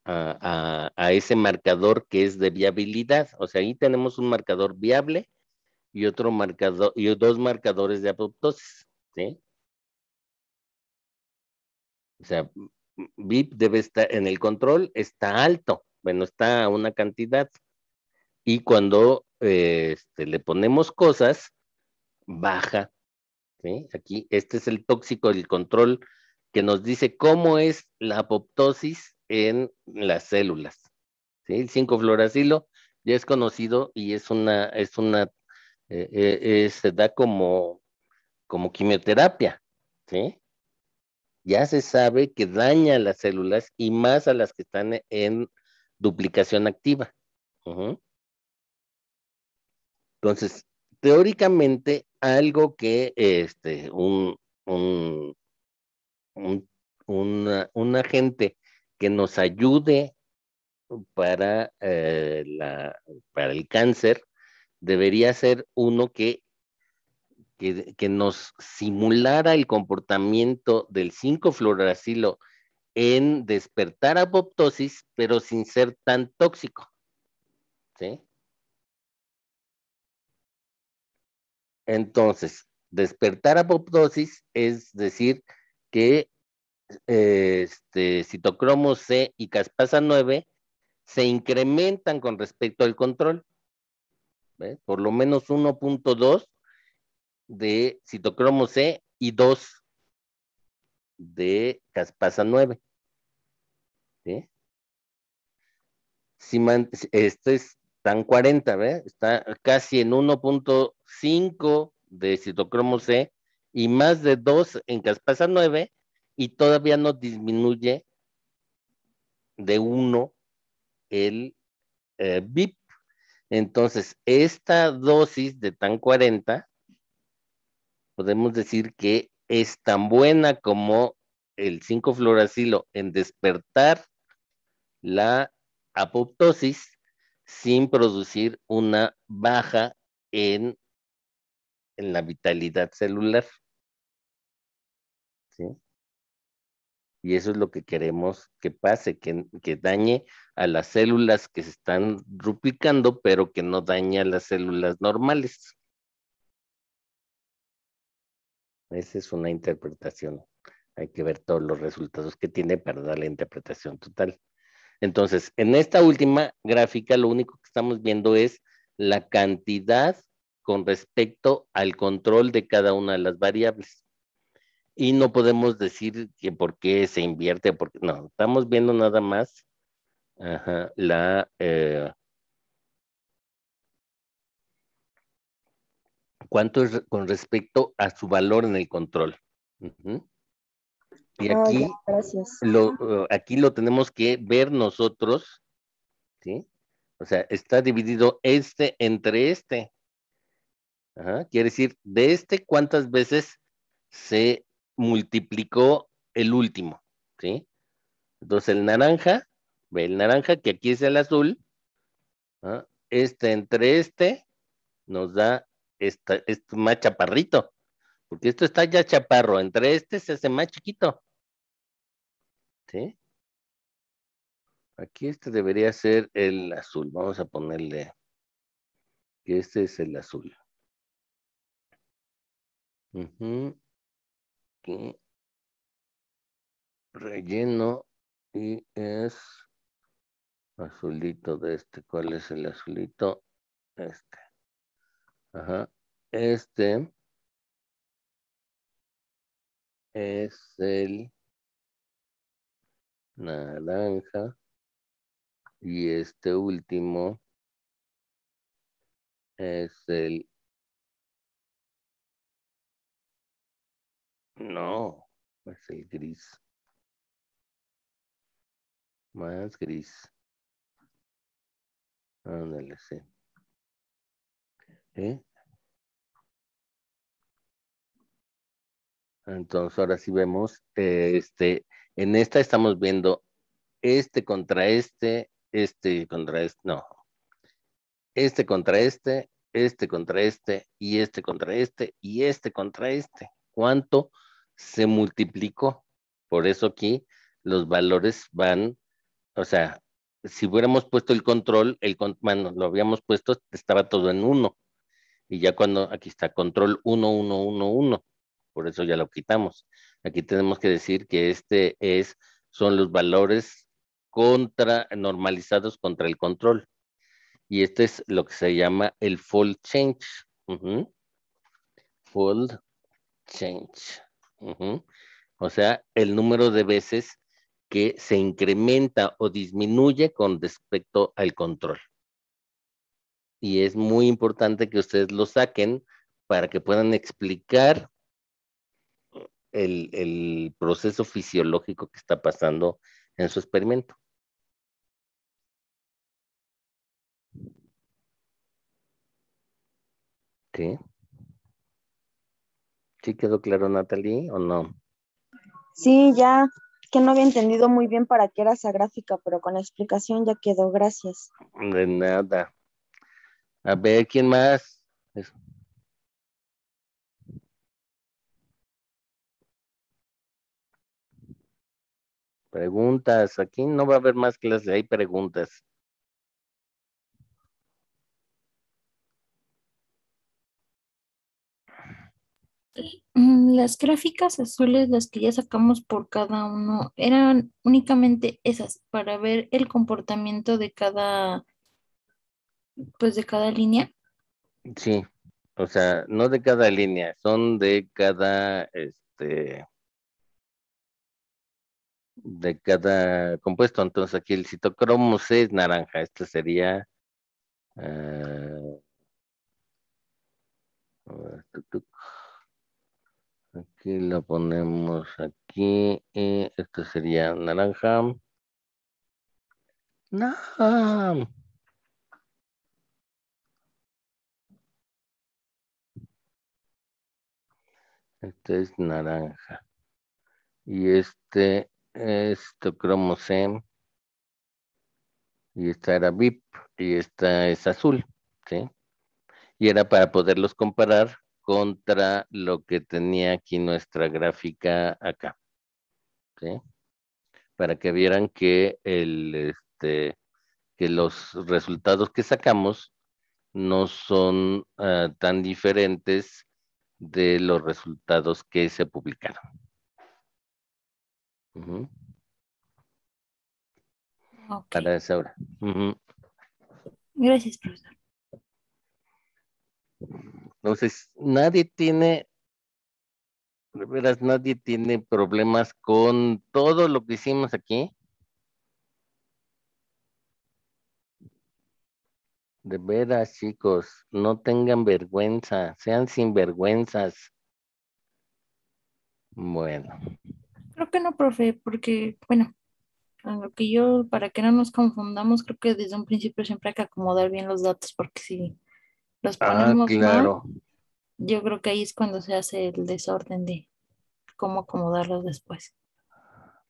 a, a ese marcador que es de viabilidad. O sea, ahí tenemos un marcador viable y otro marcador, y dos marcadores de apoptosis, ¿sí? O sea, VIP debe estar en el control, está alto, bueno, está a una cantidad. Y cuando este, le ponemos cosas, baja. ¿sí? Aquí, este es el tóxico del control que nos dice cómo es la apoptosis en las células. ¿sí? El 5-fluoracilo ya es conocido y es una, es una, eh, eh, se da como, como quimioterapia, ¿sí? Ya se sabe que daña las células y más a las que están en duplicación activa. Entonces, teóricamente, algo que este, un, un, un, agente que nos ayude para, eh, la, para el cáncer debería ser uno que, que, que nos simulara el comportamiento del 5-fluoracilo en despertar apoptosis, pero sin ser tan tóxico. ¿Sí? Entonces, despertar apoptosis es decir que este, citocromo C y caspasa 9 se incrementan con respecto al control. Por lo menos 1.2 de citocromo C y 2 de caspasa 9. ¿Sí? Si este es tan 40, ¿ve? Está casi en 1.5 de citocromo C y más de 2 en caspasa 9 y todavía no disminuye de 1 el eh. Entonces, esta dosis de tan 40, podemos decir que es tan buena como el 5-fluoracilo en despertar la apoptosis sin producir una baja en, en la vitalidad celular. ¿Sí? Y eso es lo que queremos que pase, que, que, dañe a las células que se están duplicando, pero que no dañe a las células normales. Esa es una interpretación. Hay que ver todos los resultados que tiene para dar la interpretación total. Entonces, en esta última gráfica, lo único que estamos viendo es la cantidad con respecto al control de cada una de las variables. Y no podemos decir que por qué se invierte, porque no, estamos viendo nada más la... Eh, cuánto es con respecto a su valor en el control. Y aquí, lo, uh, aquí lo tenemos que ver nosotros, ¿sí? O sea, está dividido este entre este. Quiere decir, de este, ¿cuántas veces se multiplicó el último? ¿Sí? Entonces, el naranja, ve el naranja, que aquí es el azul, este entre este, nos da esta, este más chaparrito, porque esto está ya chaparro, entre este se hace más chiquito. ¿Sí? Aquí este debería ser el azul. Vamos a ponerle que este es el azul. Relleno y es azulito de este. ¿Cuál es el azulito? Este. Ajá. Este es el naranja. Y este último es el... No, es el gris. Más gris. Ándale, sí. ¿Eh? Entonces ahora sí vemos, este, en esta estamos viendo este contra este, este contra este, no. Este contra este, este contra este, y este contra este, y este contra este. ¿Cuánto se multiplicó? Por eso aquí los valores van, o sea, si hubiéramos puesto el control, el bueno, lo habíamos puesto, estaba todo en uno. Y ya cuando aquí está control 1111, por eso ya lo quitamos. Aquí tenemos que decir que este es, son los valores contra, normalizados contra el control. Y este es lo que se llama el fold change. Fold change. O sea, el número de veces que se incrementa o disminuye con respecto al control. Y es muy importante que ustedes lo saquen para que puedan explicar el, el proceso fisiológico que está pasando en su experimento. ¿Sí quedó claro, Natalie, o no? Sí, ya que no había entendido muy bien para qué era esa gráfica, pero con la explicación ya quedó, gracias. De nada. A ver, ¿quién más? Preguntas. Aquí no va a haber más clases, hay preguntas. Las gráficas azules, las que ya sacamos por cada uno, eran únicamente esas para ver el comportamiento de cada, pues de cada línea. Sí, o sea, no de cada línea, son de cada, este, de cada compuesto. Entonces aquí el citocromo C es naranja, este sería, tuc. Aquí lo ponemos aquí, y esto sería naranja. No. Este es naranja. Y este es cromo C. Y esta era VIP. Y esta es azul. ¿Sí? Y era para poderlos comparar contra lo que tenía aquí nuestra gráfica acá. ¿Sí? Para que vieran que el este que los resultados que sacamos no son ah, tan diferentes de los resultados que se publicaron. Para esa hora. Gracias, profesor. Entonces, nadie tiene, de veras, nadie tiene problemas con todo lo que hicimos aquí. De veras, chicos, no tengan vergüenza, sean sinvergüenzas. Bueno, Creo que no, profe, porque, bueno, lo que yo, para que no nos confundamos, creo que desde un principio siempre hay que acomodar bien los datos, porque si los ah, ponemos mal, claro. yo creo que ahí es cuando se hace el desorden de cómo acomodarlos después.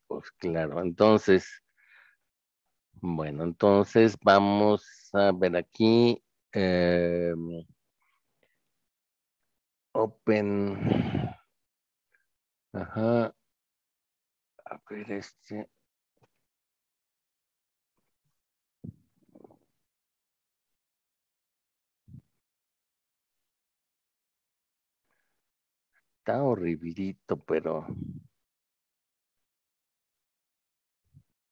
Pues claro, entonces, bueno, entonces vamos a ver aquí. eh, open. Ajá. A ver, este. Está horriblito, pero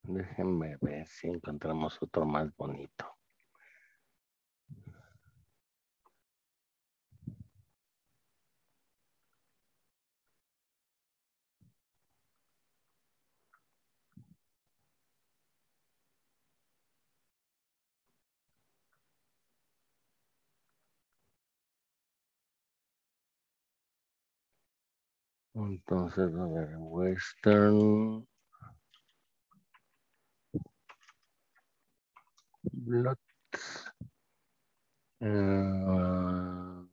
déjenme ver si encontramos otro más bonito. Entonces, a ver, Western. Blot. Eh,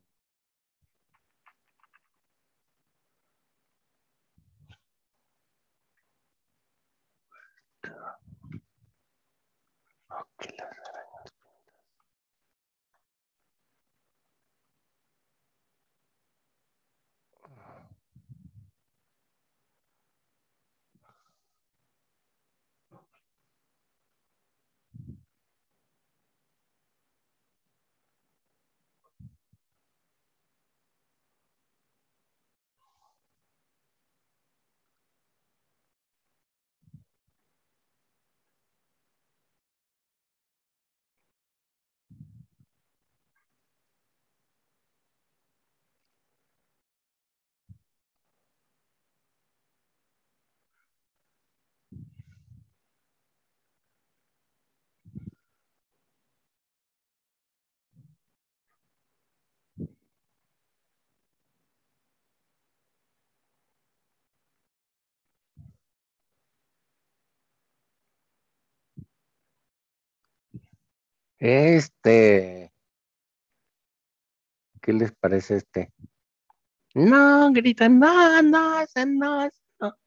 ok, Este. ¿Qué les parece este? No, gritan, no, no, ese no, ese no.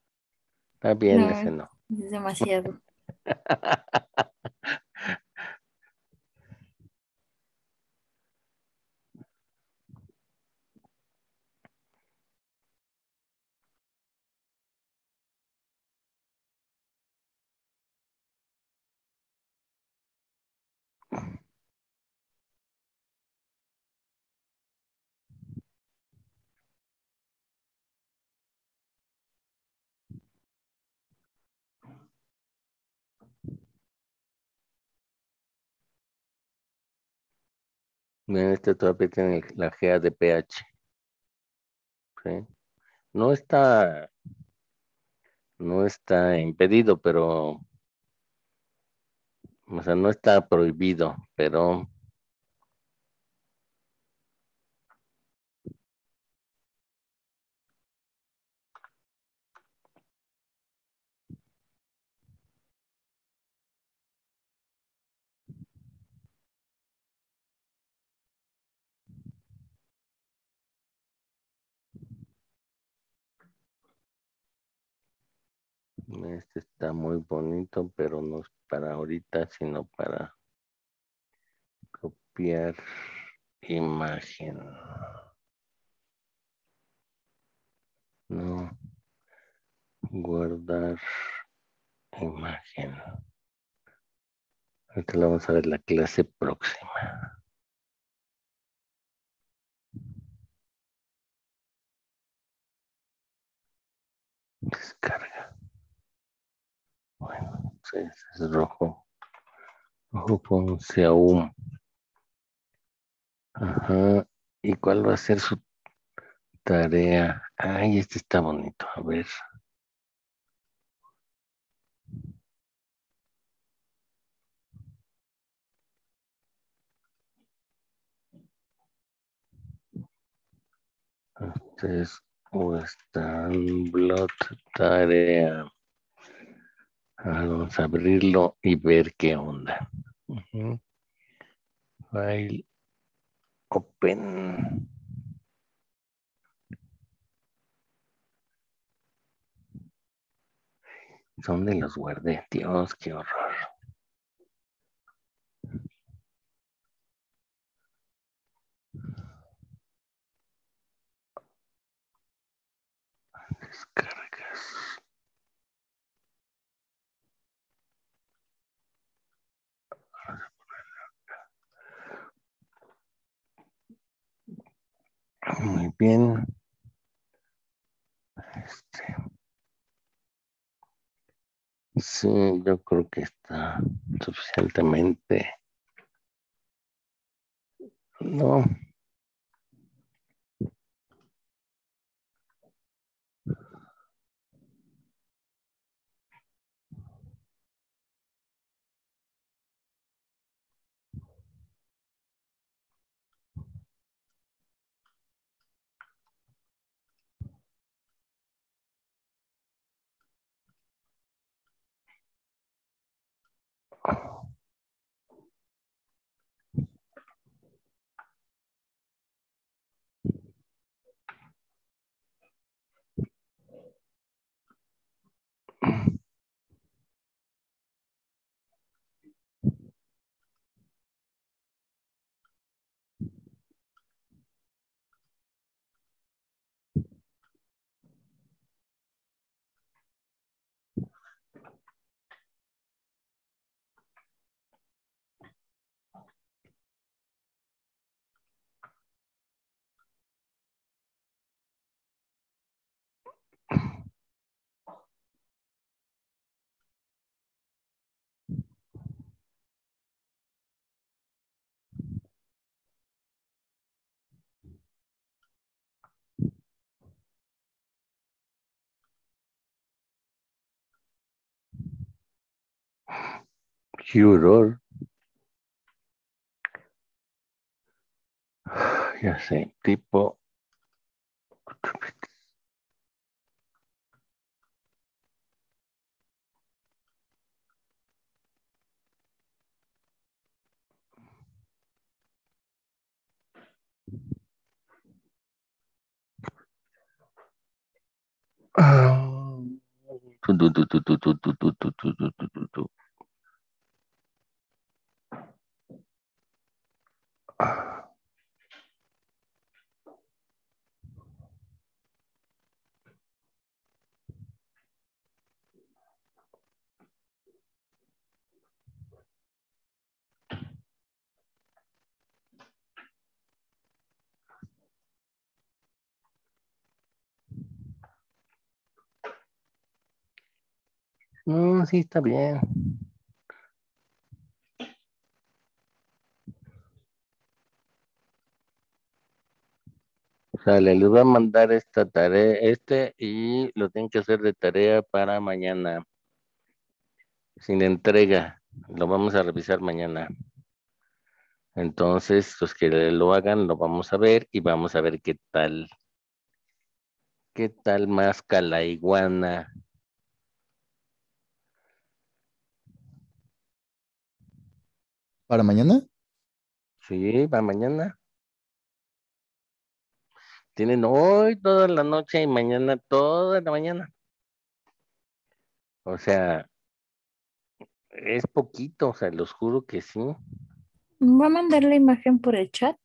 Está bien, No. ese no. Es demasiado. este todavía tiene la GA de pH. ¿sí? No está, no está impedido, pero, o sea, no está prohibido, pero este está muy bonito, pero no es para ahorita, sino para copiar imagen. No. Guardar imagen. Ahorita la vamos a ver la clase próxima. Descarga. Bueno, es rojo. Rojo con Xiaomi. Ajá. ¿Y cuál va a ser su tarea? Ay, este está bonito. A ver. Este es Western Blot tarea. Vamos a abrirlo y ver qué onda. Ujú. File open. ¿Dónde los guardé? Dios, qué horror. Muy bien. Este. Sí, yo creo que está suficientemente. No. Furor. Ya sé, tipo. Ah. Tu, tu, tu, tu, tu, tu, tu, tu, tu, tu, tu, No, sí está bien. Sale, les voy a mandar esta tarea, este, y lo tienen que hacer de tarea para mañana. Sin entrega. Lo vamos a revisar mañana. Entonces, los que lo hagan, lo vamos a ver y vamos a ver qué tal. ¿Qué tal masca la ¿Para mañana? Sí, va mañana. Tienen hoy toda la noche y mañana toda la mañana. O sea, es poquito, o sea, los juro que sí. ¿Va a mandar la imagen por el chat?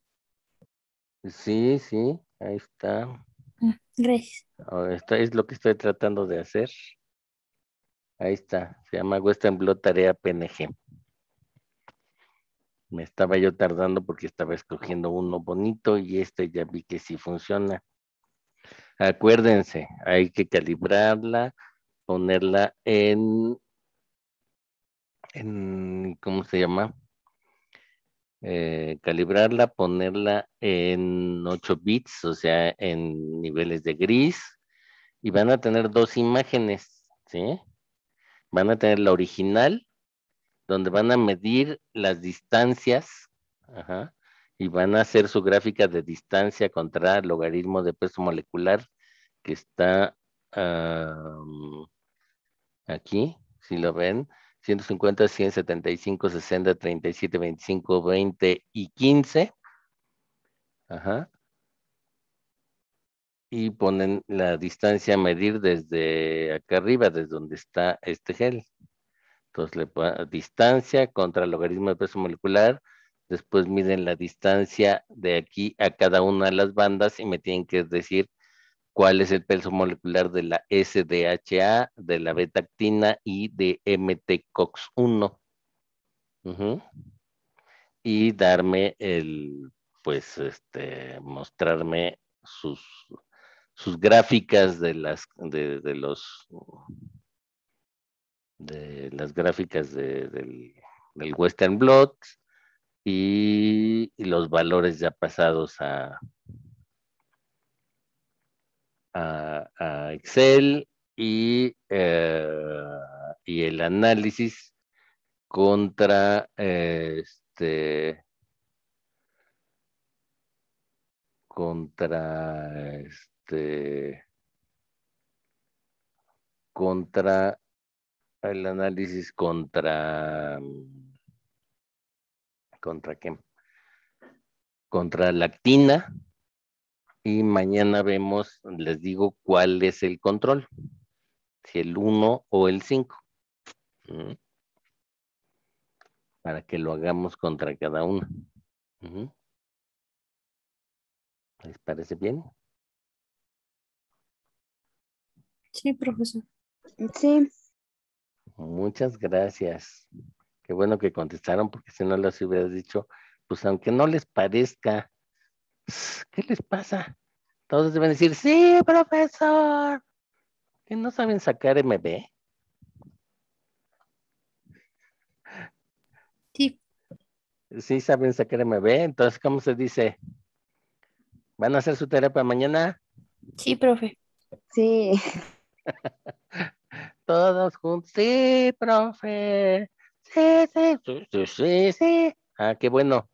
Sí, sí, ahí está. Ah, Gracias. Esto es lo que estoy tratando de hacer. Ahí está. Se llama Western Blot Tarea PNG. Me estaba yo tardando porque estaba escogiendo uno bonito y este ya vi que sí funciona. Acuérdense, hay que calibrarla, ponerla en, en ¿cómo se llama? Eh, calibrarla, ponerla en 8 bits, o sea, en niveles de gris, y van a tener dos imágenes, ¿sí? Van a tener la original, donde van a medir las distancias, ajá, y van a hacer su gráfica de distancia contra logaritmo de peso molecular que está aquí, si lo ven, 150, 175, 60, 37, 25, 20 y 15. Ajá. Y ponen la distancia a medir desde acá arriba, desde donde está este gel. Entonces le ponen distancia contra el logaritmo de peso molecular. Después miden la distancia de aquí a cada una de las bandas y me tienen que decir cuál es el peso molecular de la SDHA, de la beta-actina y de MT-COX-1. Ujú. Y darme el, pues, este, mostrarme sus, sus gráficas de las, de los, de las gráficas de- del, Western Blot y, los valores ya pasados a, a, a Excel y, eh, y el análisis contra eh, este contra este contra el análisis contra contra qué contra lactina y mañana vemos, les digo cuál es el control, si el 1 o el 5. ¿Mm? Para que lo hagamos contra cada uno. ¿Les parece bien? Sí, profesor. Sí, Muchas gracias. Qué bueno que contestaron, porque si no les hubiera dicho, pues aunque no les parezca, ¿qué les pasa? Todos deben decir, sí, profesor. ¿Que no saben sacar MB? Sí. Sí saben sacar MB, entonces, ¿cómo se dice? ¿Van a hacer su tarea para mañana? Sí, profe. sí. Todos juntos. Sí, profe. Sí, sí, sí, sí, sí, sí. Ah, qué bueno.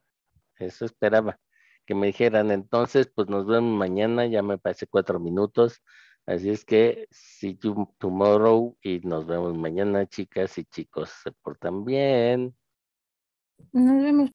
Eso esperaba que me dijeran. Entonces, pues nos vemos mañana. Ya me parece cuatro minutos. Así es que, see you tomorrow y nos vemos mañana, chicas y chicos. Se portan bien. Nos vemos.